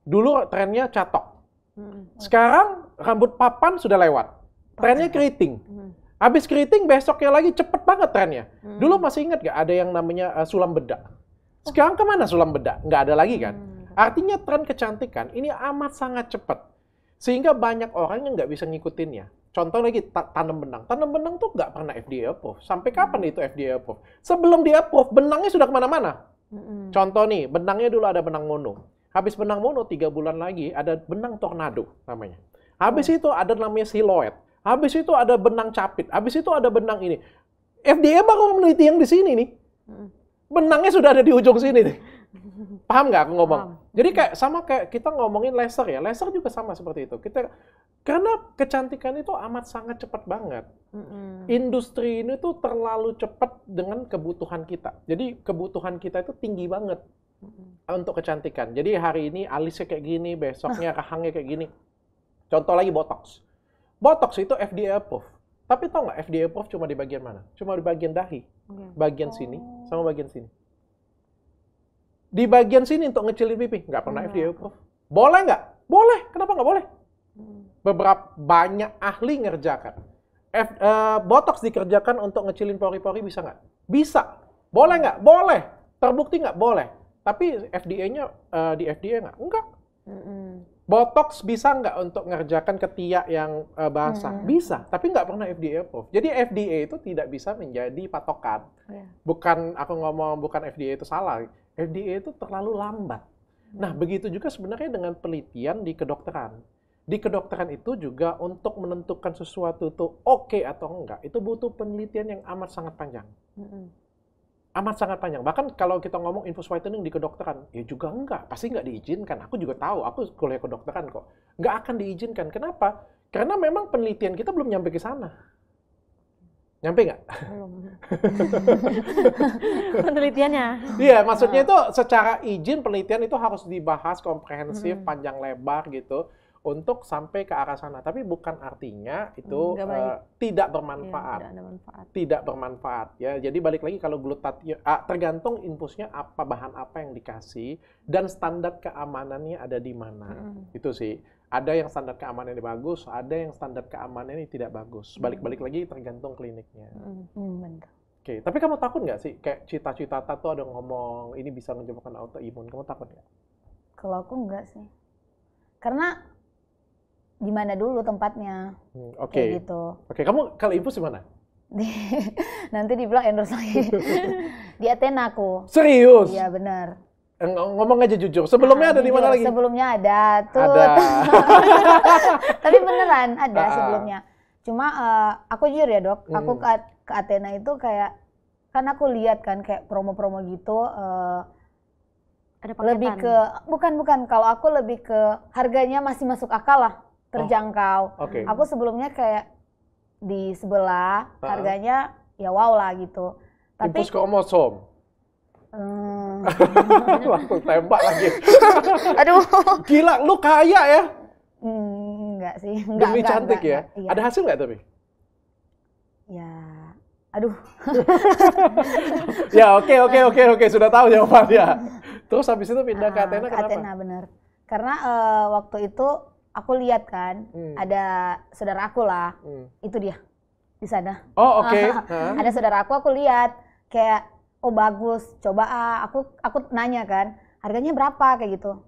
Dulu trennya catok. Mm-mm. Sekarang rambut papan sudah lewat. Trennya keriting. Mm. Habis keriting besoknya lagi cepet banget trennya. Dulu masih ingat gak ada yang namanya uh, sulam bedak? Sekarang ke mana sulam bedak? Nggak ada lagi kan? Artinya tren kecantikan ini amat sangat cepat. Sehingga banyak orang yang nggak bisa ngikutinnya. Contoh lagi, ta- tanam benang. Tanam benang tuh nggak pernah FDA approve. Sampai kapan itu FDA approve? Sebelum dia approve, benangnya sudah ke mana-mana. Contoh nih, benangnya dulu ada benang mono. Habis benang mono, tiga bulan lagi ada benang tornado namanya. Habis itu ada namanya siloet. habis itu ada benang capit, habis itu ada benang ini. FDA baru meneliti yang di sini nih. Mm. Benangnya sudah ada di ujung sini nih. Paham nggak aku ngomong? Paham. Jadi kayak sama kayak kita ngomongin laser ya. Laser juga sama seperti itu. Kita karena kecantikan itu amat sangat cepat banget. Mm-mm. Industri ini tuh terlalu cepat dengan kebutuhan kita. Jadi kebutuhan kita itu tinggi banget Mm-mm. untuk kecantikan. Jadi hari ini alisnya kayak gini, besoknya rahangnya kayak gini. Contoh lagi botox. Botox itu FDA approved. Tapi tau nggak FDA approved cuma di bagian mana? Cuma di bagian dahi, Oke. bagian sini, sama bagian sini. Di bagian sini untuk ngecilin pipi, nggak pernah Nggak. FDA approved. Boleh nggak? Boleh. Kenapa nggak boleh? Mm. Beberapa banyak ahli ngerjakan. F, eh, botox dikerjakan untuk ngecilin pori-pori bisa nggak? Bisa. Boleh nggak? Boleh. Terbukti nggak? Boleh. Tapi FDA-nya eh, di FDA nggak? Enggak. Mm-mm. Botox bisa nggak untuk ngerjakan ketiak yang eh, basah? Hmm. Bisa, tapi nggak pernah FDA approve. Jadi FDA itu tidak bisa menjadi patokan. Iya. Bukan aku ngomong bukan FDA itu salah. FDA itu terlalu lambat. Nah, begitu juga sebenarnya dengan penelitian di kedokteran. Di kedokteran itu juga untuk menentukan sesuatu itu oke atau enggak, itu butuh penelitian yang amat sangat panjang. Mm-mm. Amat sangat panjang. Bahkan kalau kita ngomong infus whitening di kedokteran, ya juga enggak. Pasti nggak diizinkan. Aku juga tahu, aku kuliah kedokteran kok. Nggak akan diizinkan. Kenapa? Karena memang penelitian kita belum nyampe ke sana. Nyampe nggak? Belum. Penelitiannya. Iya, maksudnya itu secara izin penelitian itu harus dibahas komprehensif, Mm-mm. panjang lebar gitu untuk sampai ke arah sana. Tapi bukan artinya itu eh, tidak bermanfaat. tidak ada manfaat. tidak bermanfaat ya. Jadi balik lagi kalau glutathione ah, tergantung infusnya apa bahan apa yang dikasih dan standar keamanannya ada di mana. Mm-mm. Itu sih. Ada yang standar keamanannya bagus, ada yang standar keamanannya tidak bagus. Balik-balik lagi tergantung kliniknya. Hmm, bener. Oke, tapi kamu takut nggak sih kayak cita-cita tuh ada ngomong ini bisa menyebabkan autoimun. Kamu takut nggak? Kalau aku enggak sih. Karena di mana dulu tempatnya Hmm, Oke. kayak gitu. Oke, kamu kalau infus di mana? Di- nanti dibilang endorse lagi. di Athena aku. Serius? Iya benar. Eh, ng- Ngomong aja jujur. Sebelumnya Ah, ada di mana lagi? Sebelumnya ada tuh. Ada. Tapi beneran ada Ah. sebelumnya. Cuma eh, aku jujur ya dok, aku Hmm. ke, ke Athena itu kayak kan aku lihat kan kayak promo-promo gitu eh, Ada paketan. lebih ke bukan bukan kalau aku lebih ke harganya masih masuk akal lah terjangkau. Oke. Aku sebelumnya kayak di sebelah Ah. harganya ya wow lah gitu. Tapi Infus kromosom. Hmm, Langsung tembak lagi. aduh Gila, lu kaya ya? Hmm, enggak sih enggak, Demi enggak, cantik enggak, ya? enggak. Iya. Ada hasil nggak tapi? ya aduh ya oke oke oke oke sudah tahu jawabannya. Terus habis itu pindah ke Ah, Athena ke kenapa? Athena bener karena eh, waktu itu aku lihat kan Hmm. ada saudara aku lah Hmm. itu dia di sana Oh oke. Hah? ada saudara aku aku lihat kayak oh bagus coba ah aku aku nanya kan harganya berapa kayak gitu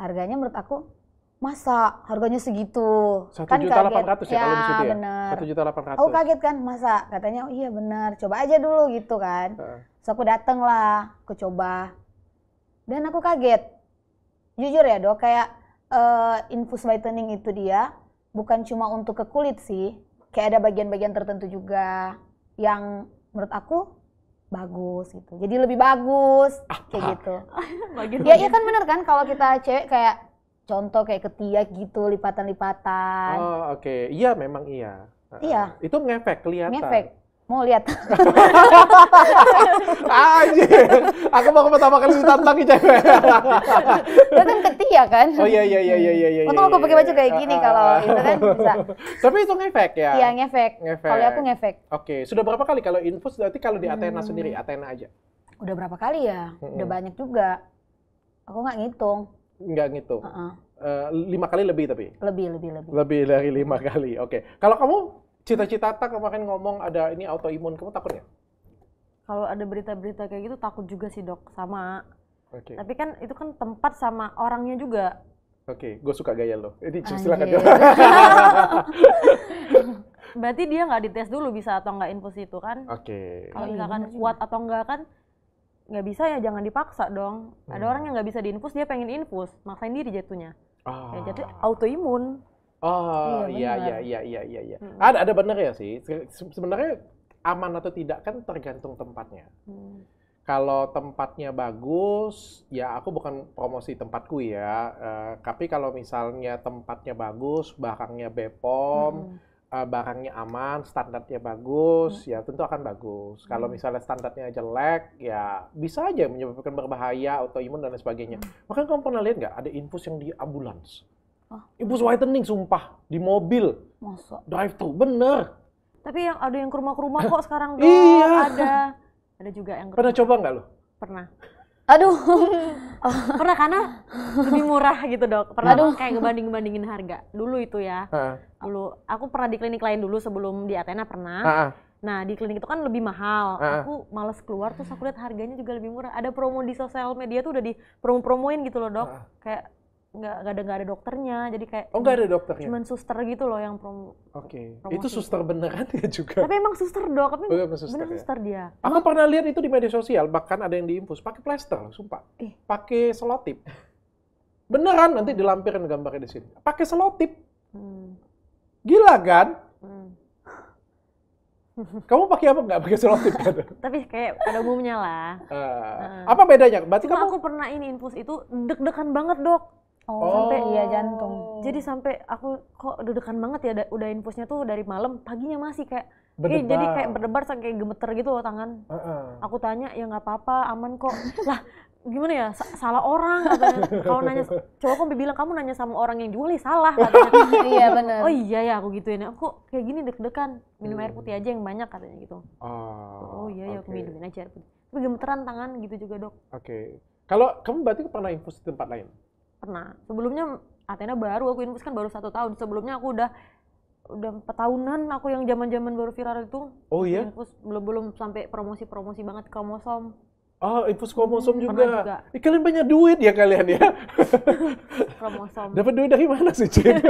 harganya menurut aku masa harganya segitu Satu kan juta delapan ratus ya kalau di situ ya? bener Satu juta delapan ratus. aku kaget kan masa katanya oh iya benar coba aja dulu gitu kan. Terus aku dateng lah, aku coba. Dan aku kaget. Jujur ya dok, kayak eh, infus whitening itu dia bukan cuma untuk ke kulit sih. Kayak ada bagian-bagian tertentu juga yang menurut aku bagus gitu. Jadi lebih bagus kayak gitu. Ya iya kan bener kan kalau kita cewek kayak contoh kayak ketiak gitu, lipatan-lipatan. Oh oke. Iya memang iya. Iya. Itu ngefek kelihatan. Ngefek. Mau lihat? Anjir. Aku mau pertama kali ditantangi cewek. Itu kan ketiak kan? oh iya iya iya iya iya iya. Untung aku pakai baju kayak gini, kalau itu kan bisa. Tapi itu ngefek ya. Iya ngefek. Ngefek. Kalau aku ngefek. Oke, sudah berapa kali kalau infus berarti kalau di Athena Hmm. sendiri, Athena aja. Udah berapa kali ya? Udah Mm-mm. banyak juga. Aku nggak ngitung. Nggak ngitung. Heeh. Eh, lima kali lebih tapi. Lebih, lebih, lebih. Lebih dari lima kali. Oke. Kalau kamu cita-cita tak kemarin ngomong ada ini autoimun, kamu takut nggak? Kalau ada berita-berita kayak gitu takut juga sih dok sama. Oke. Tapi kan itu kan tempat sama orangnya juga. Oke, gue suka gaya lo. Ini silakan. Jo. Berarti dia nggak dites dulu bisa atau nggak infus itu kan? Oke. Kalau Oh iya, misalkan kuat atau enggak kan nggak bisa ya jangan dipaksa dong. Ada Hmm. orang yang nggak bisa diinfus dia pengen infus, maksain diri jatuhnya. Ah. Ya jadi autoimun. Oh Iya, iya iya iya iya iya. Mm-mm. Ada ada benar ya sih. Se- se- Sebenarnya aman atau tidak kan tergantung tempatnya. Hmm. Kalau tempatnya bagus, ya aku bukan promosi tempatku ya. eh, tapi kalau misalnya tempatnya bagus, barangnya Bepom, Hmm. eh, barangnya aman, standarnya bagus, ya tentu akan bagus. Kalau Hmm. misalnya standarnya jelek, ya bisa aja menyebabkan berbahaya, autoimun dan lain sebagainya. Hmm. Makanya kamu pernah lihat nggak ada infus yang di ambulans? Oh. Infus whitening, sumpah, di mobil, Masa? drive thru, bener. Tapi yang ada yang ke rumah ke rumah kok sekarang dok. Iya. Ada. Ada juga yang ke Pernah coba nggak lo? Pernah. Aduh, Pernah karena lebih murah gitu dok. Pernah Aduh. kayak ngebanding-bandingin harga. Dulu itu ya. Heeh. Dulu aku pernah di klinik lain dulu sebelum di Athena pernah. Heeh. Nah di klinik itu kan lebih mahal. Ah. Aku males keluar terus aku lihat harganya juga lebih murah. Ada promo di sosial media tuh udah di promo-promoin gitu loh dok. Ah. Kayak nggak nggak ada nggak ada dokternya. Jadi kayak Oh nggak ada dokternya? cuman suster gitu loh yang promo. Oke. promosi. Itu suster beneran ya juga? Tapi emang suster dok. Tapi Oh, emang suster bener ya? suster dia. Aku pernah lihat itu di media sosial, bahkan ada yang diinfus pakai plester, sumpah. Eh. Pakai selotip. Beneran nanti dilampirin gambarnya di sini. Pakai selotip. Hmm. Gila kan? Hmm. Kamu pakai apa nggak pakai selotip kan? Tapi kayak pada umumnya lah. Eh, apa bedanya? Berarti Cuma kamu aku pernah ini infus itu deg-degan banget dok. Oh, Sampai- iya jantung. Jadi sampai aku kok deg-degan banget ya da- udah infusnya tuh dari malam, paginya masih kayak berdebar. jadi kayak berdebar sampai kayak gemeter gitu loh tangan. Heeh. Aku tanya ya nggak apa-apa, aman kok. lah gimana ya sa- salah orang katanya. Kalau nanya cowok aku bilang kamu nanya sama orang yang jual ya salah katanya. iya bener. oh iya ya aku gituin. Aku kayak gini deg-degan, minum air Hmm. putih aja yang banyak katanya gitu. Oh, Oh iya ya aku minumin aja air putih. Tapi gemeteran tangan gitu juga dok. Oke. Kalau kamu berarti pernah infus di tempat lain? Pernah sebelumnya Athena baru aku infus kan baru satu tahun sebelumnya aku udah udah empat tahunan aku yang zaman zaman baru viral itu Oh iya? infus belum belum sampai promosi promosi banget kromosom Oh, infus kromosom Hmm, juga. juga. Ih, kalian banyak duit ya kalian ya. kromosom Dapat duit dari mana sih, Cin?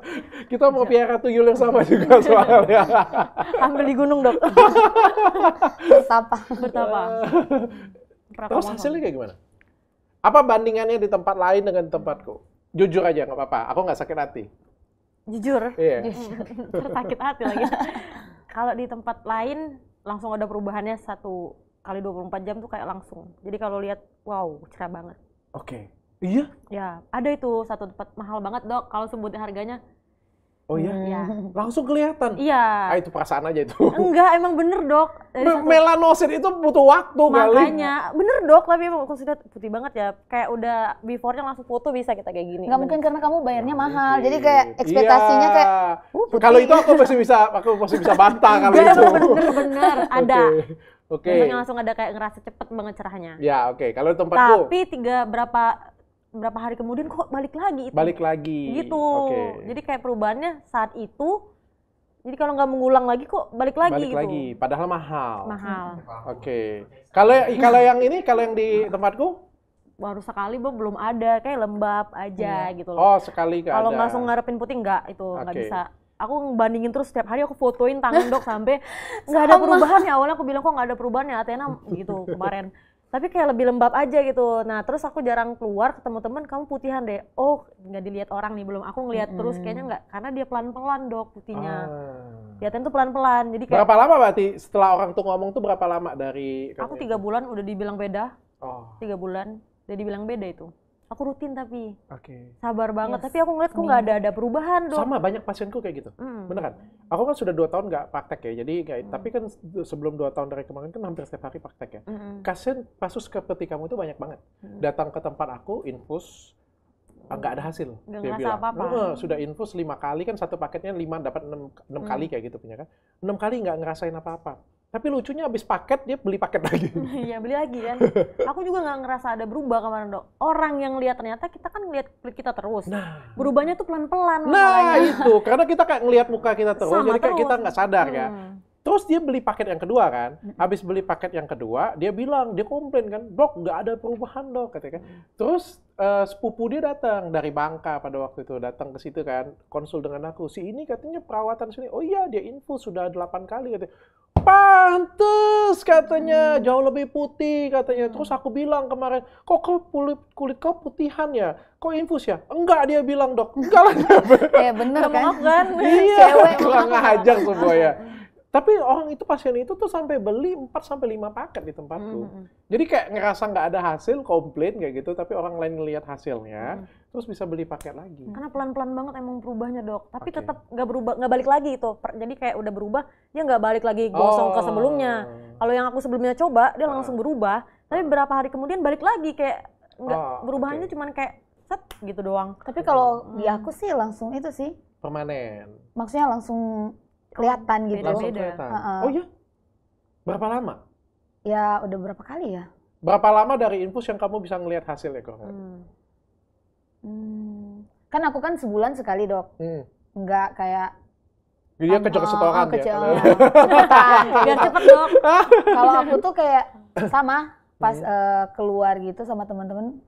Kita mau piara tuyul yang sama juga soalnya. ambil di gunung dok betapa Pra Terus hasilnya kayak gimana? Apa bandingannya di tempat lain dengan tempatku? Jujur aja, nggak apa-apa. Aku nggak sakit hati. jujur Iya. Ntar sakit hati lagi kalau di tempat lain langsung ada perubahannya satu kali 24 jam tuh kayak langsung jadi kalau lihat wow cerah banget Oke. Iya? ya ada itu satu tempat mahal banget dok kalau sebutin harganya Oh iya? ya Langsung kelihatan. iya Ah, itu perasaan aja itu. Enggak, emang bener dok. Dari Me- satu- Melanosit itu butuh waktu kali. Makanya, bener dok, tapi emang aku sudah putih banget ya. Kayak udah before-nya langsung foto bisa kita kayak gini. Nggak mungkin karena kamu bayarnya mahal. mungkin. Jadi kayak ekspektasinya Iya. kayak uh, putih. Kalau itu aku masih bisa, aku masih bisa bantah kalau itu. bener-bener ada. Oke. Biasanya langsung ada kayak ngerasa cepet banget cerahnya. Ya, oke. Kalau di tempatku Tapi tiga berapa berapa hari kemudian kok balik lagi itu. balik lagi. Gitu. Oke. Jadi kayak perubahannya saat itu. Jadi kalau nggak mengulang lagi kok balik lagi balik gitu. lagi, padahal mahal. Mahal. Oke. Kalau kalau yang ini, kalau yang di tempatku, Baru sekali Bob, belum ada, kayak lembab aja gitu loh. oh sekali nggak Kalau langsung ngarepin putih nggak itu nggak Oke. bisa. Aku bandingin terus setiap hari aku fotoin tangan dok sampai nggak ada perubahan ya awalnya aku bilang kok nggak ada perubahan ya Athena gitu kemarin. Tapi kayak lebih lembab aja gitu. Nah terus aku jarang keluar ketemu teman kamu putihan deh. Oh nggak dilihat orang nih belum. Aku ngeliat terus kayaknya nggak karena dia pelan pelan dok putihnya. Ah. Lihatin tuh pelan pelan. Jadi kayak Berapa lama berarti setelah orang tuh ngomong tuh berapa lama dari aku tiga bulan udah dibilang beda. Oh, Tiga bulan udah dibilang beda itu. Aku rutin tapi oke. sabar banget. Yes. Tapi aku ngeliat kok nggak ada ada perubahan dok. Sama banyak pasienku kayak gitu. Hmm. Beneran. Aku kan sudah dua tahun nggak praktek ya. Jadi kayak, tapi kan sebelum dua tahun dari kemarin kan hampir setiap hari praktek ya. Mm-mm. Kasus kasus seperti kamu itu banyak banget. Hmm. Datang ke tempat aku infus ah, nggak ada hasil. Nggak dia bilang. apa-apa. "Heeh, sudah infus lima kali kan satu paketnya lima dapat enam enam Hmm. kali kayak gitu punya kan. Enam kali nggak ngerasain apa-apa. Tapi lucunya habis paket dia beli paket lagi. Iya beli lagi kan. Aku juga nggak ngerasa ada berubah kemarin dok. Orang yang lihat ternyata kita kan lihat kulit kita terus. Nah, Berubahnya tuh pelan-pelan nah masalahnya. itu karena kita kayak ngelihat muka kita terus, Sama jadi kayak terus. kita nggak sadar ya. Hmm. Terus dia beli paket yang kedua kan, habis beli paket yang kedua dia bilang dia komplain kan, dok nggak ada perubahan dok katanya kan. Terus eh, sepupu dia datang dari Bangka pada waktu itu datang ke situ kan, konsul dengan aku. Si ini katanya perawatan sini, oh iya dia infus sudah 8 kali katanya. Pantes katanya Hmm. jauh lebih putih katanya. Terus aku bilang kemarin, kok kau kulit kulit kau putihan ya? Kok infus ya? Enggak dia bilang dok. Enggak lah. Eh bener kan? maaf kan? iya, Cewek. kurang ajar semua ya. Tapi orang itu pasien itu tuh sampai beli 4 sampai 5 paket di tempatku. Mm-mm. Jadi kayak ngerasa nggak ada hasil, komplain kayak gitu, tapi orang lain ngelihat hasilnya, terus bisa beli paket lagi. Karena pelan-pelan banget emang berubahnya dok. Tapi Oke. tetap nggak berubah, nggak balik lagi itu. Jadi kayak udah berubah, dia nggak balik lagi gosong ke Oh. sebelumnya. Kalau yang aku sebelumnya coba, dia langsung berubah. Tapi beberapa hari kemudian balik lagi kayak nggak Oh, berubahannya oke. cuman kayak set gitu doang. Tapi kalau di aku sih langsung itu sih, Permanen. maksudnya langsung kelihatan gitu. Langsung kelihatan. Heeh. Oh iya? Berapa lama? Ya udah berapa kali ya? Berapa lama dari infus yang kamu bisa ngelihat hasilnya kok? Hmm. Hmm. Kan aku kan sebulan sekali dok, Hmm. nggak kayak Jadi dia Ah, kejar ah, setoran ya. kecil-. Biar cepet dok. Kalau aku tuh kayak sama pas Hmm. eh, keluar gitu sama teman-teman,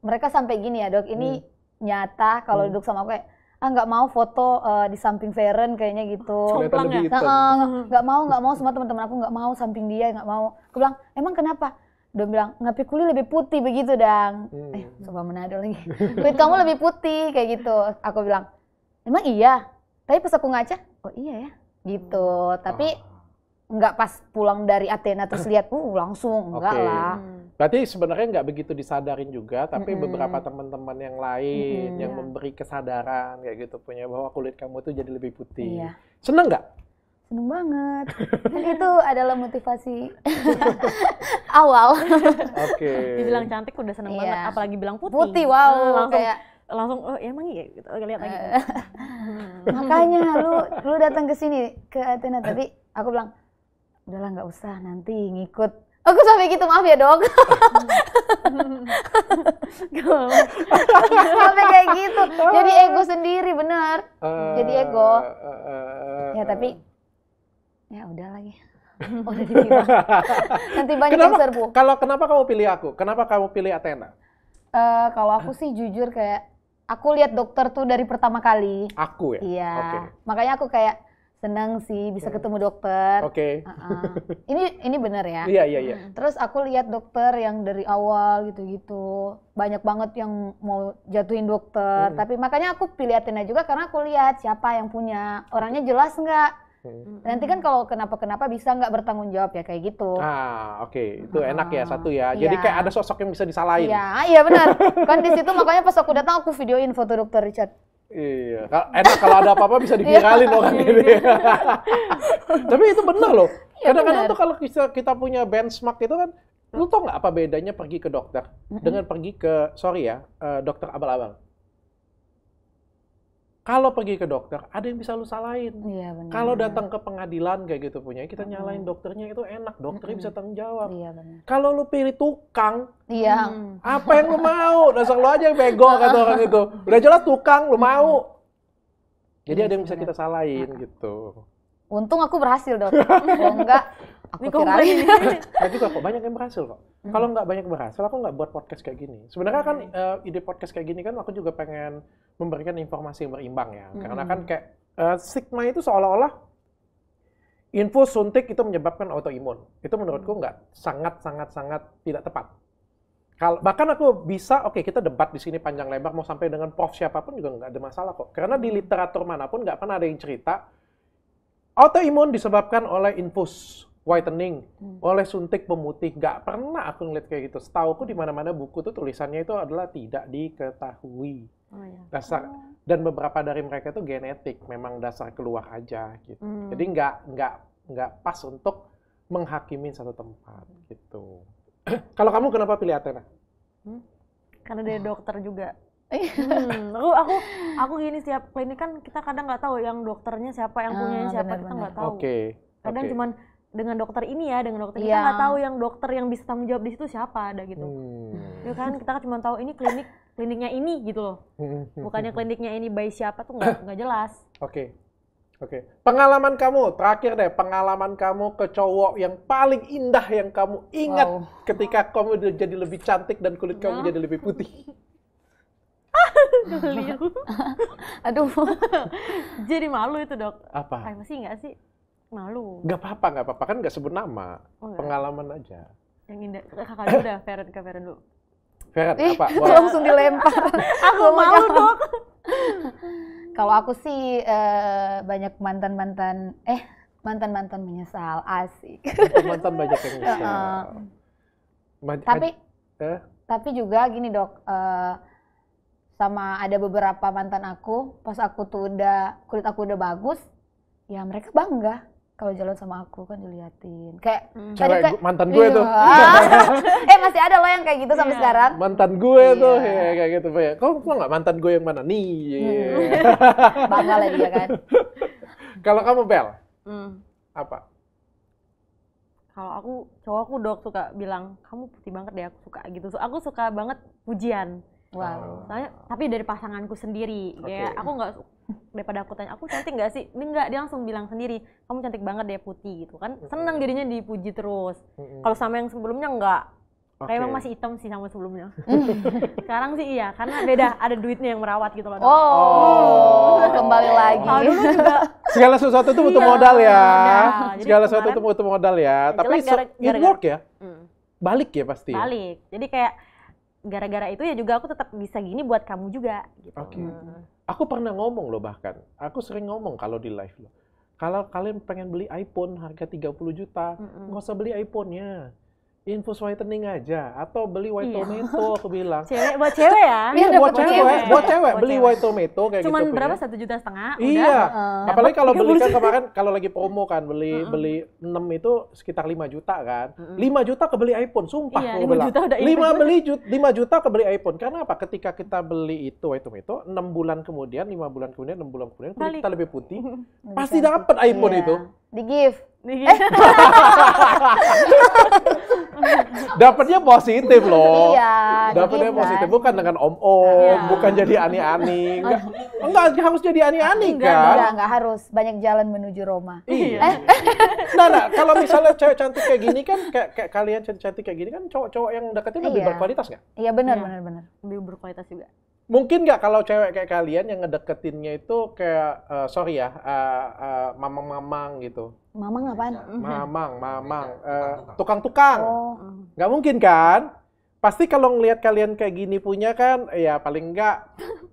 mereka sampai gini ya dok, ini nyata kalau Hmm. duduk sama aku kayak ah nggak mau foto eh, di samping Feren kayaknya gitu. Lebih ya? Nah, nggak mau nggak mau sama teman-teman aku nggak mau samping dia nggak mau. Aku bilang emang kenapa? Dia bilang ngapi kulit lebih putih begitu dang. Hmm. Eh coba Manado lagi. kulit kamu lebih putih kayak gitu. Aku bilang emang iya. Tapi pas aku ngaca, oh iya ya gitu. Tapi nggak pas pulang dari Athena terus lihat, uh langsung enggak Oke. lah. Hmm. Berarti sebenarnya nggak begitu disadarin juga, tapi Mm-mm. beberapa teman-teman yang lain Mm-mm. yang Iya. memberi kesadaran kayak gitu punya bahwa kulit kamu tuh jadi lebih putih. Iya. Seneng nggak? Seneng banget. Dan itu adalah motivasi awal. Oke. Dibilang cantik udah seneng Iya. banget, apalagi bilang putih. Putih, wow. Nah, langsung kayak langsung oh ya emang iya gitu. Lihat lagi. makanya lu lu datang ke sini ke Athena tapi aku bilang udahlah nggak usah nanti ngikut aku sampai gitu maaf ya dok sampai kayak gitu jadi ego sendiri bener Eh, jadi ego. eh, ya tapi ya udah lagi udah nanti banyak Kenapa, yang serbu kalau kenapa kamu pilih aku? Kenapa kamu pilih Athena? Eh, kalau aku sih jujur kayak aku lihat dokter tuh dari pertama kali Aku ya. iya Oke. makanya aku kayak seneng sih bisa ketemu dokter Oke. Uh-uh. ini ini bener ya Iya iya iya. Terus aku lihat dokter yang dari awal gitu-gitu. Banyak banget yang mau jatuhin dokter. Hmm. Tapi makanya aku pilih Athena juga karena aku lihat siapa yang punya. Orangnya jelas nggak? Hmm. Nanti kan kalau kenapa-kenapa bisa nggak bertanggung jawab ya kayak gitu. Ah, oke. Itu enak ya Ah, satu ya. Jadi iya. kayak ada sosok yang bisa disalahin. Iya, iya benar. kan di situ makanya pas aku datang aku videoin foto dokter Richard. Iya, enak kalau ada apa-apa bisa diviralin orang ini. Tapi itu benar loh. Iya, Kadang-kadang tuh kalau kita, kita punya benchmark itu kan, lu tau nggak apa bedanya pergi ke dokter dengan pergi ke, sorry ya, eh, dokter abal-abal. Kalau pergi ke dokter, ada yang bisa lu salahin. Iya benar. Kalau datang ke pengadilan kayak gitu punya, kita nyalain dokternya itu enak, dokternya bisa tanggung jawab. Iya benar. Kalau lu pilih tukang, Iya. Hmm. apa yang lu mau? Dasar lu aja yang bego kata orang itu. Udah jelas tukang, lu mau. Jadi Iya ada yang bisa kita salahin gitu. Untung aku berhasil dok. Kalau enggak aku. Nah juga kok banyak yang berhasil kok. Kalau nggak banyak berhasil, aku nggak buat podcast kayak gini. Sebenarnya kan eh, ide podcast kayak gini kan aku juga pengen memberikan informasi yang berimbang ya. Karena kan kayak eh, stigma itu seolah-olah infus suntik itu menyebabkan autoimun. Itu menurutku nggak sangat sangat sangat tidak tepat. Kalau bahkan aku bisa, oke kita debat di sini panjang lebar mau sampai dengan prof siapa pun juga nggak ada masalah kok. Karena di literatur mana pun nggak pernah ada yang cerita autoimun disebabkan oleh infus whitening, oleh suntik pemutih. Nggak pernah aku ngeliat kayak gitu. Setauku di mana-mana buku tuh tulisannya itu adalah tidak diketahui Oh, iya. dasar dan beberapa dari mereka itu genetik, memang dasar keluar aja gitu. Hmm. Jadi nggak nggak nggak pas untuk menghakimi satu tempat gitu. Kalau kamu kenapa pilih Athena? Karena dari dokter juga. Hmm, aku aku aku gini setiap klinik kan kita kadang nggak tahu yang dokternya siapa, yang punya Ah, siapa kita benar-benar. nggak tahu. Oke. Kadang oke. cuman dengan dokter ini ya, dengan dokter kita Iya. nggak tahu yang dokter yang bisa tanggung jawab di situ siapa ada gitu. Hmm. Ya kan kita cuma tahu ini klinik kliniknya ini gitu loh. Bukannya kliniknya ini by siapa tuh nggak nggak jelas. Oke. Oke. Pengalaman kamu terakhir deh, pengalaman kamu ke cowok yang paling indah yang kamu ingat Wow. ketika kamu udah jadi lebih cantik dan kulit kamu Nah. jadi lebih putih. Aduh. Jadi malu itu dok. Apa? Privacy nggak sih? Malu. Nggak apa-apa, nggak apa-apa. Kan nggak sebut nama. Oh, enggak. Pengalaman aja. Yang indah. Kakak dulu dah, Feren ke Feren dulu. Feren, Ih, apa? Wah, langsung dilempar. Aku malu dok. Kalau aku sih eh, banyak mantan-mantan eh mantan-mantan menyesal asik. mantan banyak yang nyesal. Heeh. Ma- tapi eh? tapi juga gini dok eh, sama ada beberapa mantan aku pas aku tuh udah kulit aku udah bagus ya mereka bangga kalau jalan sama aku kan diliatin kayak Hmm. tadi Cewek kayak- mantan gue Iya. tuh. eh masih ada loh yang kayak gitu sampai Iya. sekarang mantan gue tuh Iya. ya, kayak gitu ya. Kau tau nggak mantan gue yang mana? Nih. bangga lah dia kan Kalau kamu Bel, Hmm. apa? Kalau aku cowok aku dok suka bilang kamu putih banget deh aku suka gitu. So, aku suka banget pujian. Wow Soalnya tapi dari pasanganku sendiri. Kayak Oke. aku nggak daripada aku tanya aku cantik nggak sih? Ini enggak dia langsung bilang sendiri kamu cantik banget deh putih gitu kan. Seneng jadinya dipuji terus. Kalau sama yang sebelumnya enggak. Oke. Kayak emang masih hitam sih sama sebelumnya. Sekarang sih iya, karena beda ada duitnya yang merawat gitu loh. Dok. oh, kembali lagi Kalau dulu juga Segala sesuatu itu butuh Iya, modal ya. modal. Jadi Segala sesuatu itu butuh modal ya. Tapi jelek so, gara- it work ya. hmm, Balik ya pasti. ya? balik. Jadi kayak gara-gara itu ya juga aku tetap bisa gini buat kamu juga gitu. Oke. Hmm. Aku pernah ngomong loh bahkan. Aku sering ngomong kalau di live loh. Kalau kalian pengen beli iPhone harga 30 juta, nggak usah beli iPhone-nya. Infus whitening aja atau beli white Iya. tomato aku bilang. Cewek buat cewek ya. Iya, Iya, buat dapet cewek, cewek. buat cewek beli cewek. white tomato kayak Cuman gitu. berapa satu juta setengah? Iya. Udah. Heeh. Apalagi kalau beli kan 30 kemarin kalau lagi promo kan beli Mm-mm. beli 6 itu sekitar 5 juta kan. 5 juta kebeli iPhone, sumpah Iya, aku 5 bilang. juta udah 5 iPhone. beli ju- 5 juta kebeli iPhone. Karena apa? Ketika kita beli itu white tomato, 6 bulan kemudian, 5 bulan kemudian, 6 bulan kemudian kulit kita lebih putih. Pasti dapat iPhone Iya. itu. di gift Dapatnya positif loh. iya Dapatnya positif kan. bukan dengan om-om, Iya. bukan jadi ani-ani. Enggak, enggak harus jadi ani-ani Enggak, kan? enggak enggak harus banyak jalan menuju Roma Iya. nah, nah, kalau misalnya cewek cantik kayak gini kan, kayak, kayak kalian cantik kayak gini kan, cowok-cowok yang deketin lebih Iya. berkualitas nggak? iya benar Iya. benar benar lebih berkualitas juga. Mungkin nggak kalau cewek kayak kalian yang ngedeketinnya itu kayak, eh, sorry ya, eh, eh, mamang-mamang gitu. mama ngapain Mamang, mamang, eh, tukang-tukang. oh. Nggak mungkin kan? Pasti kalau ngelihat kalian kayak gini punya kan, ya paling nggak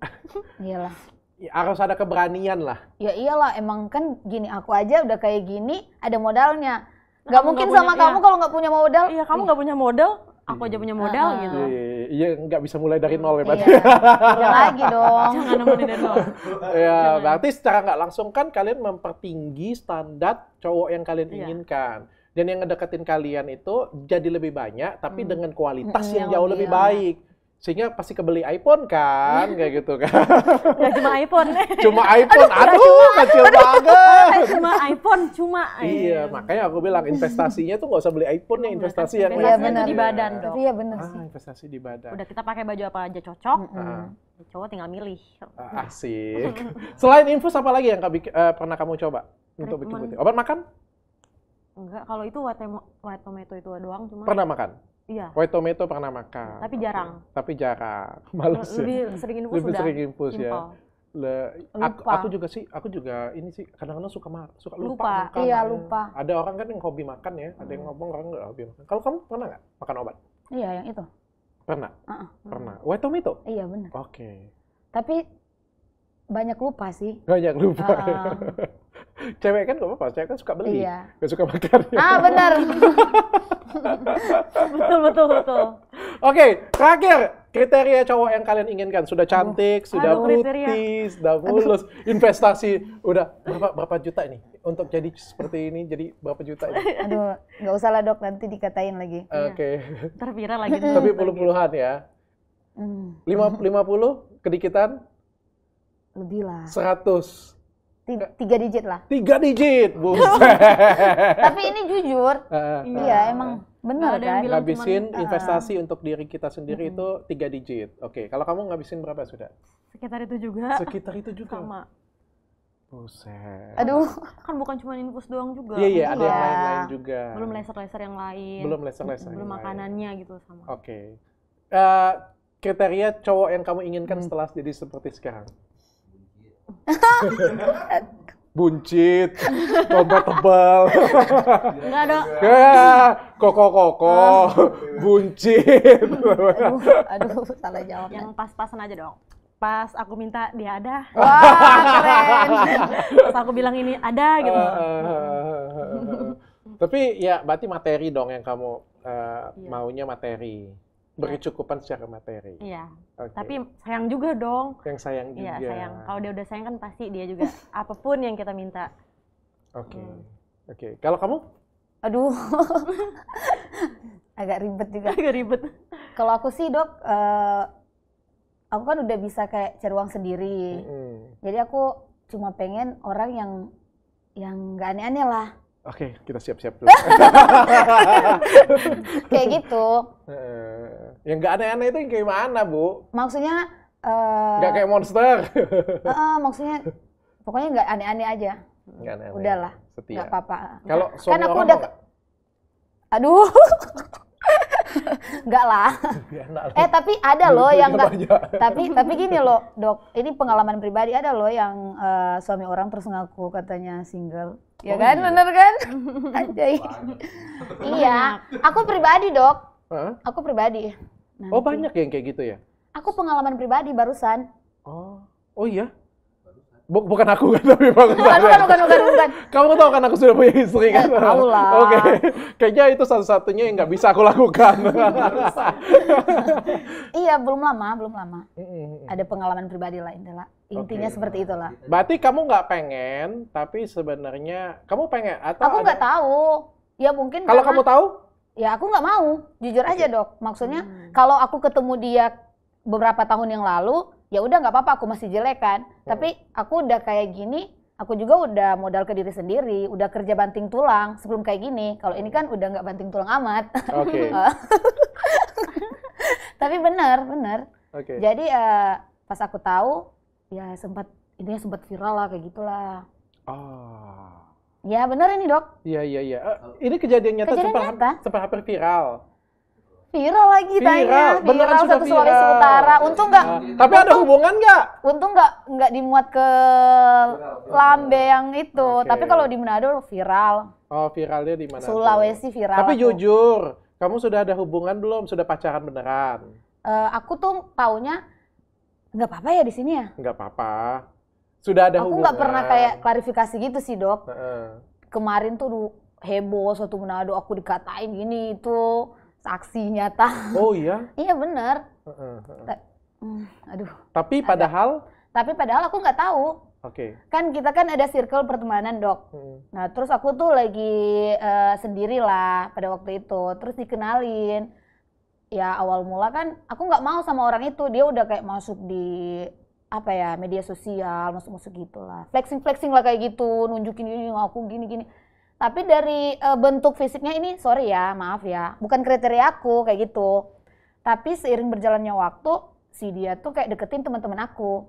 iyalah ya harus ada keberanian lah. ya iyalah emang kan gini aku aja udah kayak gini ada modalnya nggak Kamu mungkin nggak sama punya- kamu iya. kalau nggak punya modal Iya, kamu nggak punya modal, aku aja punya modal Ah, ah. gitu. Iya, iya, nggak bisa mulai dari nol ya berarti. iya lagi dong Jangan nemenin dari nol. Ya, Jangan. berarti secara nggak langsung kan kalian mempertinggi standar cowok yang kalian Iya. inginkan. Dan yang ngedeketin kalian itu jadi lebih banyak, tapi Hmm. dengan kualitas Mm-mm, yang yang jauh lebih, lebih baik. Sehingga pasti kebeli iPhone kan, kayak gitu kan. Nggak cuma iPhone. Cuma iPhone, aduh, kecil banget. cuma iPhone, cuma. Iya, makanya aku bilang investasinya tuh nggak usah beli iPhone ya, investasi yang iya tuh di badan dong. iya benar Ah, sih investasi di badan. Udah kita pakai baju apa aja cocok, Ah, cowok tinggal milih. ah, asik. Selain infus apa lagi yang kabi- eh, pernah kamu coba untuk bikin Treatment. putih? Obat makan? Enggak, kalau itu white tomato itu doang cuma. Pernah makan? Iya, White tomato pernah makan. tapi jarang. Tapi jarang. Males ya. Lebih sering infus Lebih udah. sering infus ya. Le- aku, Lupa. aku juga sih, aku juga ini sih kadang-kadang suka ma- suka lupa, Lupa. makan. Iya, lupa. Ada orang kan yang hobi makan ya, ada yang ngomong orang nggak hobi makan. Kalau kamu pernah nggak makan obat? iya yang itu Pernah. Ah, ah. Pernah. White tomato? iya benar Oke. tapi banyak lupa sih Banyak lupa. Ah, Cewek kan nggak apa-apa, cewek kan suka beli. iya Nggak suka makan. ah benar betul, betul, betul. Oke, terakhir kriteria cowok yang kalian inginkan sudah cantik, sudah Aduh, kriteria. putih, sudah mulus, investasi udah berapa berapa juta ini untuk jadi seperti ini jadi berapa juta ini? aduh nggak usah lah dok nanti dikatain lagi Oke, Ntar viral lagi. tapi puluh-puluhan ya. Hmm, Lima lima puluh kedikitan lebih lah seratus Ti- tiga digit lah tiga digit, buset. tapi ini jujur Eh, iya emang benar kan ngabisin cuman, investasi untuk diri kita sendiri itu tiga digit. Oke, kalau kamu ngabisin berapa sudah? Sekitar itu juga. Sekitar itu juga. Sama. Buset. aduh Kan bukan cuma infus doang juga. Iya iya, ada yang Iya. lain-lain juga. Belum laser-laser yang lain. Belum laser-laser. Belum yang lain. makanannya gitu sama. Oke. Eh, kriteria cowok yang kamu inginkan Hmm. setelah jadi seperti sekarang? buncit, dompet tebal, Enggak dong. ya, koko-koko, buncit. aduh, aduh, salah jawab. Yang pas-pasan aja dong. Pas aku minta dia ada, Wah, keren. pas aku bilang ini ada gitu. Tapi ya berarti materi dong yang kamu eh, Iya. maunya materi. Berkecukupan secara materi. Iya. Oke. Tapi sayang juga dong. yang sayang juga. Iya sayang. Kalau dia udah sayang kan pasti dia juga apa pun yang kita minta. Oke. Hmm. Oke. Kalau kamu? Aduh. Agak ribet juga. Agak ribet. Kalau aku sih, Dok, eh, aku kan udah bisa kayak cari uang sendiri. Mm-mm. Jadi aku cuma pengen orang yang yang nggak aneh-aneh lah. Oke, kita siap-siap dulu. Kayak gitu. Yang nggak aneh-aneh itu yang kayak mana, Bu? Maksudnya eh Nggak kayak monster. eh, maksudnya pokoknya nggak aneh-aneh aja. Nggak aneh-aneh. Udahlah, Setia. nggak apa-apa. Kalau kan suami aku orang udah aduh. Nggak lah. Eh tapi ada loh yang nggak. banyak. Tapi tapi gini loh, dok. Ini pengalaman pribadi ada loh yang eh, suami orang terus ngaku katanya single. Ya Oh, kan, iya. bener kan? Anjay. iya. Aku pribadi dok. Hah? Aku pribadi. Oh, Nanti. banyak yang kayak gitu ya? Aku pengalaman pribadi barusan. Oh, oh iya? Bu- bukan aku kan, tapi bagus. Bukan, bukan, bukan, bukan, bukan. Kamu tahu kan aku sudah punya istri kan? Ya, tahu lah. Oke, kayaknya itu satu-satunya yang nggak bisa aku lakukan. Iya, belum lama, belum lama. Ada pengalaman pribadi lah intinya. Intinya Oke. seperti itulah. Berarti kamu nggak pengen, tapi sebenarnya kamu pengen atau Aku ada- nggak tahu. Ya mungkin Kalau karena- kamu tahu? Ya aku nggak mau, jujur aja dok. Maksudnya kalau aku ketemu dia beberapa tahun yang lalu, ya udah nggak apa-apa, aku masih jelek kan. Tapi aku udah kayak gini, aku juga udah modal ke diri sendiri, udah kerja banting tulang sebelum kayak gini. Kalau ini kan udah nggak banting tulang amat. Oke, Tapi bener, bener. oke. Jadi eh, pas aku tahu, ya sempat intinya sempat viral lah kayak gitulah. Oh, Ya bener ini dok, iya iya iya. Eh, ini kejadian nyata Kejadian sempat, nyata. sempat hampir viral. viral lagi Viral, tanya, beneran viral satu Sulawesi viral. Utara. Untung nggak, Ah, tapi ada hubungan nggak? untung nggak nggak dimuat ke lambe yang itu. Oke. Tapi kalau di Manado viral, Oh, viralnya di mana? Sulawesi viral. Tapi aku. jujur, kamu sudah ada hubungan belum? Sudah pacaran beneran? Eh, aku tuh taunya nggak apa-apa ya di sini ya. Nggak apa-apa. Sudah ada aku nggak pernah kayak klarifikasi gitu sih dok. Kemarin tuh heboh suatu Manado aku dikatain gini itu saksi nyata. Oh iya? iya bener. Ta- Hmm, aduh. Tapi padahal, Tapi padahal aku nggak tahu. oke. Kan kita kan ada circle pertemanan dok. Nah terus aku tuh lagi eh, sendiri lah pada waktu itu. Terus dikenalin. Ya awal mula kan aku nggak mau sama orang itu. Dia udah kayak masuk di apa ya media sosial, masuk-masuk gitu lah. Flexing-flexing lah kayak gitu, nunjukin ini aku gini-gini. Tapi dari eh, bentuk fisiknya ini, sorry ya, maaf ya, bukan kriteria aku kayak gitu. Tapi seiring berjalannya waktu, si dia tuh kayak deketin teman-teman aku.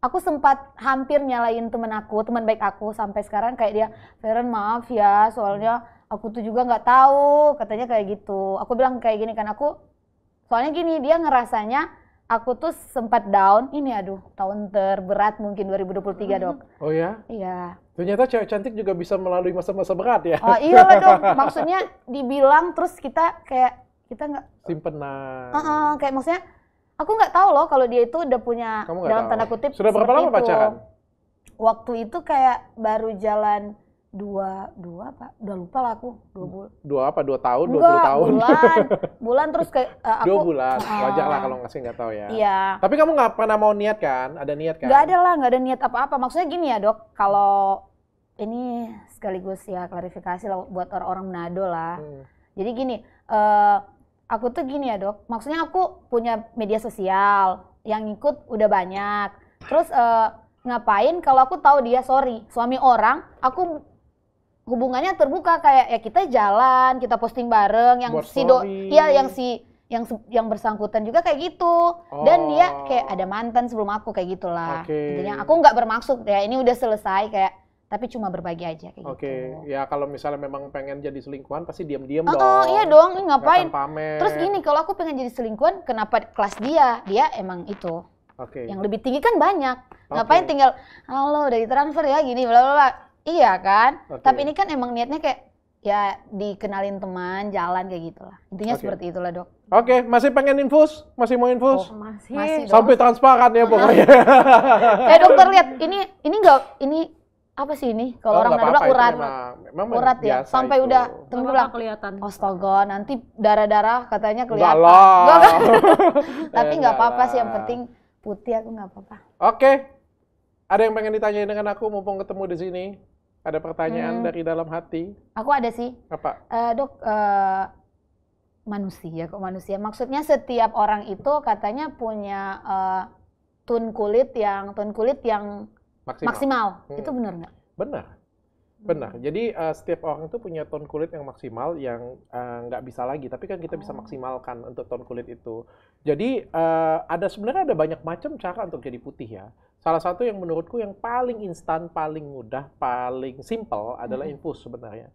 Aku sempat hampir nyalain temen aku, teman baik aku sampai sekarang kayak dia, Feren maaf ya, soalnya aku tuh juga nggak tahu, katanya kayak gitu. Aku bilang kayak gini kan aku, soalnya gini dia ngerasanya aku tuh sempat down. Ini aduh tahun terberat mungkin 2023 dok. Oh ya? Iya. Ternyata cewek cantik juga bisa melalui masa-masa berat ya? Oh iya lah dok. Maksudnya dibilang terus kita kayak kita nggak, Simpenan. Heeh, kayak maksudnya aku nggak tahu loh kalau dia itu udah punya Kamu dalam tahu. tanda kutip. Sudah berapa lama itu. pacaran? Waktu itu kayak baru jalan dua dua apa? Udah lupa lah aku dua bulan. Dua apa? Dua tahun? Dua puluh tahun? bulan. Bulan terus kayak eh, aku Dua bulan. Ah. Wajar lah kalau ngasih nggak tahu ya. Iya. Tapi kamu nggak pernah mau niat kan? Ada niat kan? Nggak ada lah, nggak ada niat apa-apa. Maksudnya gini ya dok, kalau ini sekaligus ya klarifikasi lah buat orang-orang Manado lah. Hmm. Jadi gini, eh, aku tuh gini ya dok, maksudnya aku punya media sosial yang ikut udah banyak. Terus eh, ngapain kalau aku tahu dia sorry suami orang, aku hubungannya terbuka kayak ya kita jalan, kita posting bareng, yang Buat si do, ya yang si yang yang bersangkutan juga kayak gitu. Dan dia Oh. kayak ada mantan sebelum aku kayak gitulah. Oke. Intinya aku nggak bermaksud ya ini udah selesai kayak tapi cuma berbagi aja kayak Oke, gitu. ya kalau misalnya memang pengen jadi selingkuhan pasti diam-diam Oh, dong. oh, iya dong, ini ngapain? pamer. Terus gini, kalau aku pengen jadi selingkuhan, kenapa kelas dia? Dia emang itu Oke. Yang lebih tinggi kan banyak. Ngapain tinggal halo udah ditransfer ya gini bla bla bla. Iya kan? Oke. Tapi ini kan emang niatnya kayak ya dikenalin teman, jalan kayak gitulah. Intinya Oke. seperti itulah, Dok. Oke, masih pengen infus? Masih mau infus? Oh, masih. Masih dong. Sampai transparan ya pokoknya. Eh dokter lihat, ini ini enggak ini apa sih ini? Kalau Oh, orang itu urat. memang- memang Urat ya, sampai itu. udah lah. kelihatan. Astaga, nanti darah-darah katanya Enggak kelihatan. lah. Enggak kan? Tapi Eh, nggak apa-apa lah. sih, yang penting putih aku nggak apa-apa. Oke. Ada yang pengen ditanyain dengan aku mumpung ketemu di sini? Ada pertanyaan Hmm. dari dalam hati? Aku ada sih, Apa? Eh, dok. eh, manusia kok manusia. Maksudnya setiap orang itu katanya punya eh, tone kulit yang tone kulit yang Maksimal. maksimal. Hmm. Itu benar nggak? Benar. Benar. Jadi eh, setiap orang itu punya tone kulit yang maksimal yang nggak bisa lagi, tapi kan kita bisa Oh. maksimalkan untuk tone kulit itu. Jadi eh, ada sebenarnya ada banyak macam cara untuk jadi putih ya. Salah satu yang menurutku yang paling instan, paling mudah, paling simple adalah infus sebenarnya.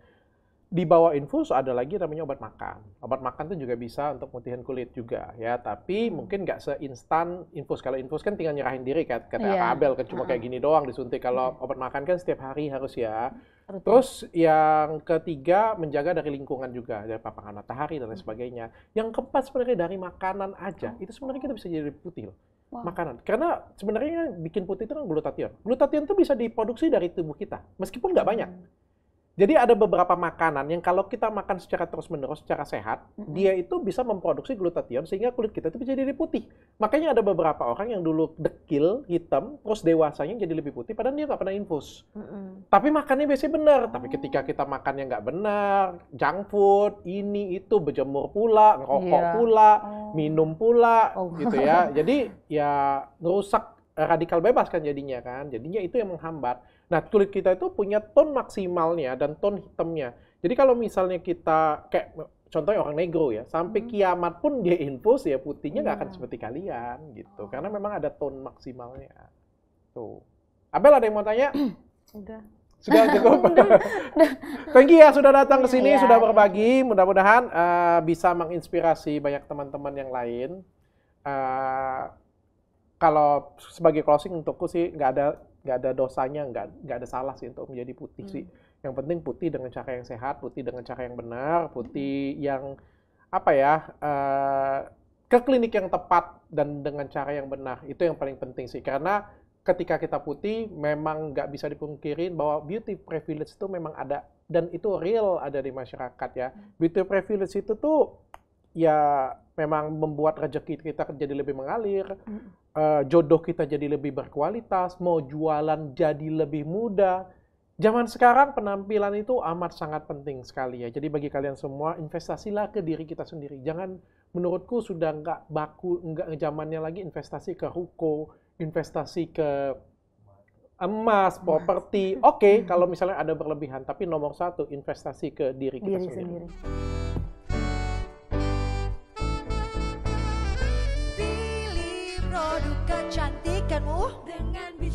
Di bawah infus ada lagi namanya obat makan. Obat makan itu juga bisa untuk mutihan kulit juga ya, tapi mungkin nggak seinstan infus. Kalau infus kan tinggal nyerahin diri kata kata Iya. Abel kan cuma kayak gini doang disuntik. Kalau obat makan kan setiap hari harus ya. Rutin. Terus yang ketiga menjaga dari lingkungan juga dari paparan matahari dan lain sebagainya. Yang keempat sebenarnya dari makanan aja. Itu sebenarnya kita bisa jadi putih loh. Wow. Makanan. Karena sebenarnya yang bikin putih itu kan glutathione. Glutathione itu bisa diproduksi dari tubuh kita meskipun nggak banyak. Jadi ada beberapa makanan yang kalau kita makan secara terus-menerus, secara sehat, Mm-mm. dia itu bisa memproduksi glutathione sehingga kulit kita itu bisa jadi putih. Makanya ada beberapa orang yang dulu dekil, hitam, terus dewasanya jadi lebih putih, padahal dia nggak pernah infus. Mm-mm. Tapi makannya biasanya benar. Tapi ketika kita makannya nggak benar, junk food, ini itu berjemur pula, ngerokok Iya. pula, Oh. minum pula, Oh. gitu ya. Jadi ya ngerusak eh, radikal bebas kan jadinya kan. Jadinya itu yang menghambat. Nah kulit kita itu punya tone maksimalnya dan tone hitamnya. Jadi kalau misalnya kita kayak contohnya orang negro ya, sampai Hmm. kiamat pun dia infus ya putihnya nggak akan Iya. seperti kalian gitu. Oh. Karena memang ada tone maksimalnya. Tuh. Abel ada yang mau tanya? Udah. Sudah cukup. Thank you ya sudah datang ke sini, Iya. sudah berbagi. Mudah-mudahan eh, bisa menginspirasi banyak teman-teman yang lain. Eh, kalau sebagai closing untukku sih nggak ada nggak ada dosanya, nggak nggak ada salah sih untuk menjadi putih sih. Yang penting putih dengan cara yang sehat, putih dengan cara yang benar, putih yang apa ya eh, ke klinik yang tepat dan dengan cara yang benar. Itu yang paling penting sih. Karena ketika kita putih memang nggak bisa dipungkirin bahwa beauty privilege itu memang ada. Dan itu real ada di masyarakat ya. Beauty privilege itu tuh ya memang membuat rezeki kita jadi lebih mengalir eh, jodoh kita jadi lebih berkualitas mau jualan jadi lebih mudah Zaman sekarang penampilan itu amat sangat penting sekali ya. Jadi bagi kalian semua investasilah ke diri kita sendiri. Jangan menurutku sudah nggak baku, nggak zamannya lagi investasi ke ruko, investasi ke emas, properti. Oke, kalau misalnya ada berlebihan, tapi nomor satu investasi ke diri kita Diri sendiri. sendiri.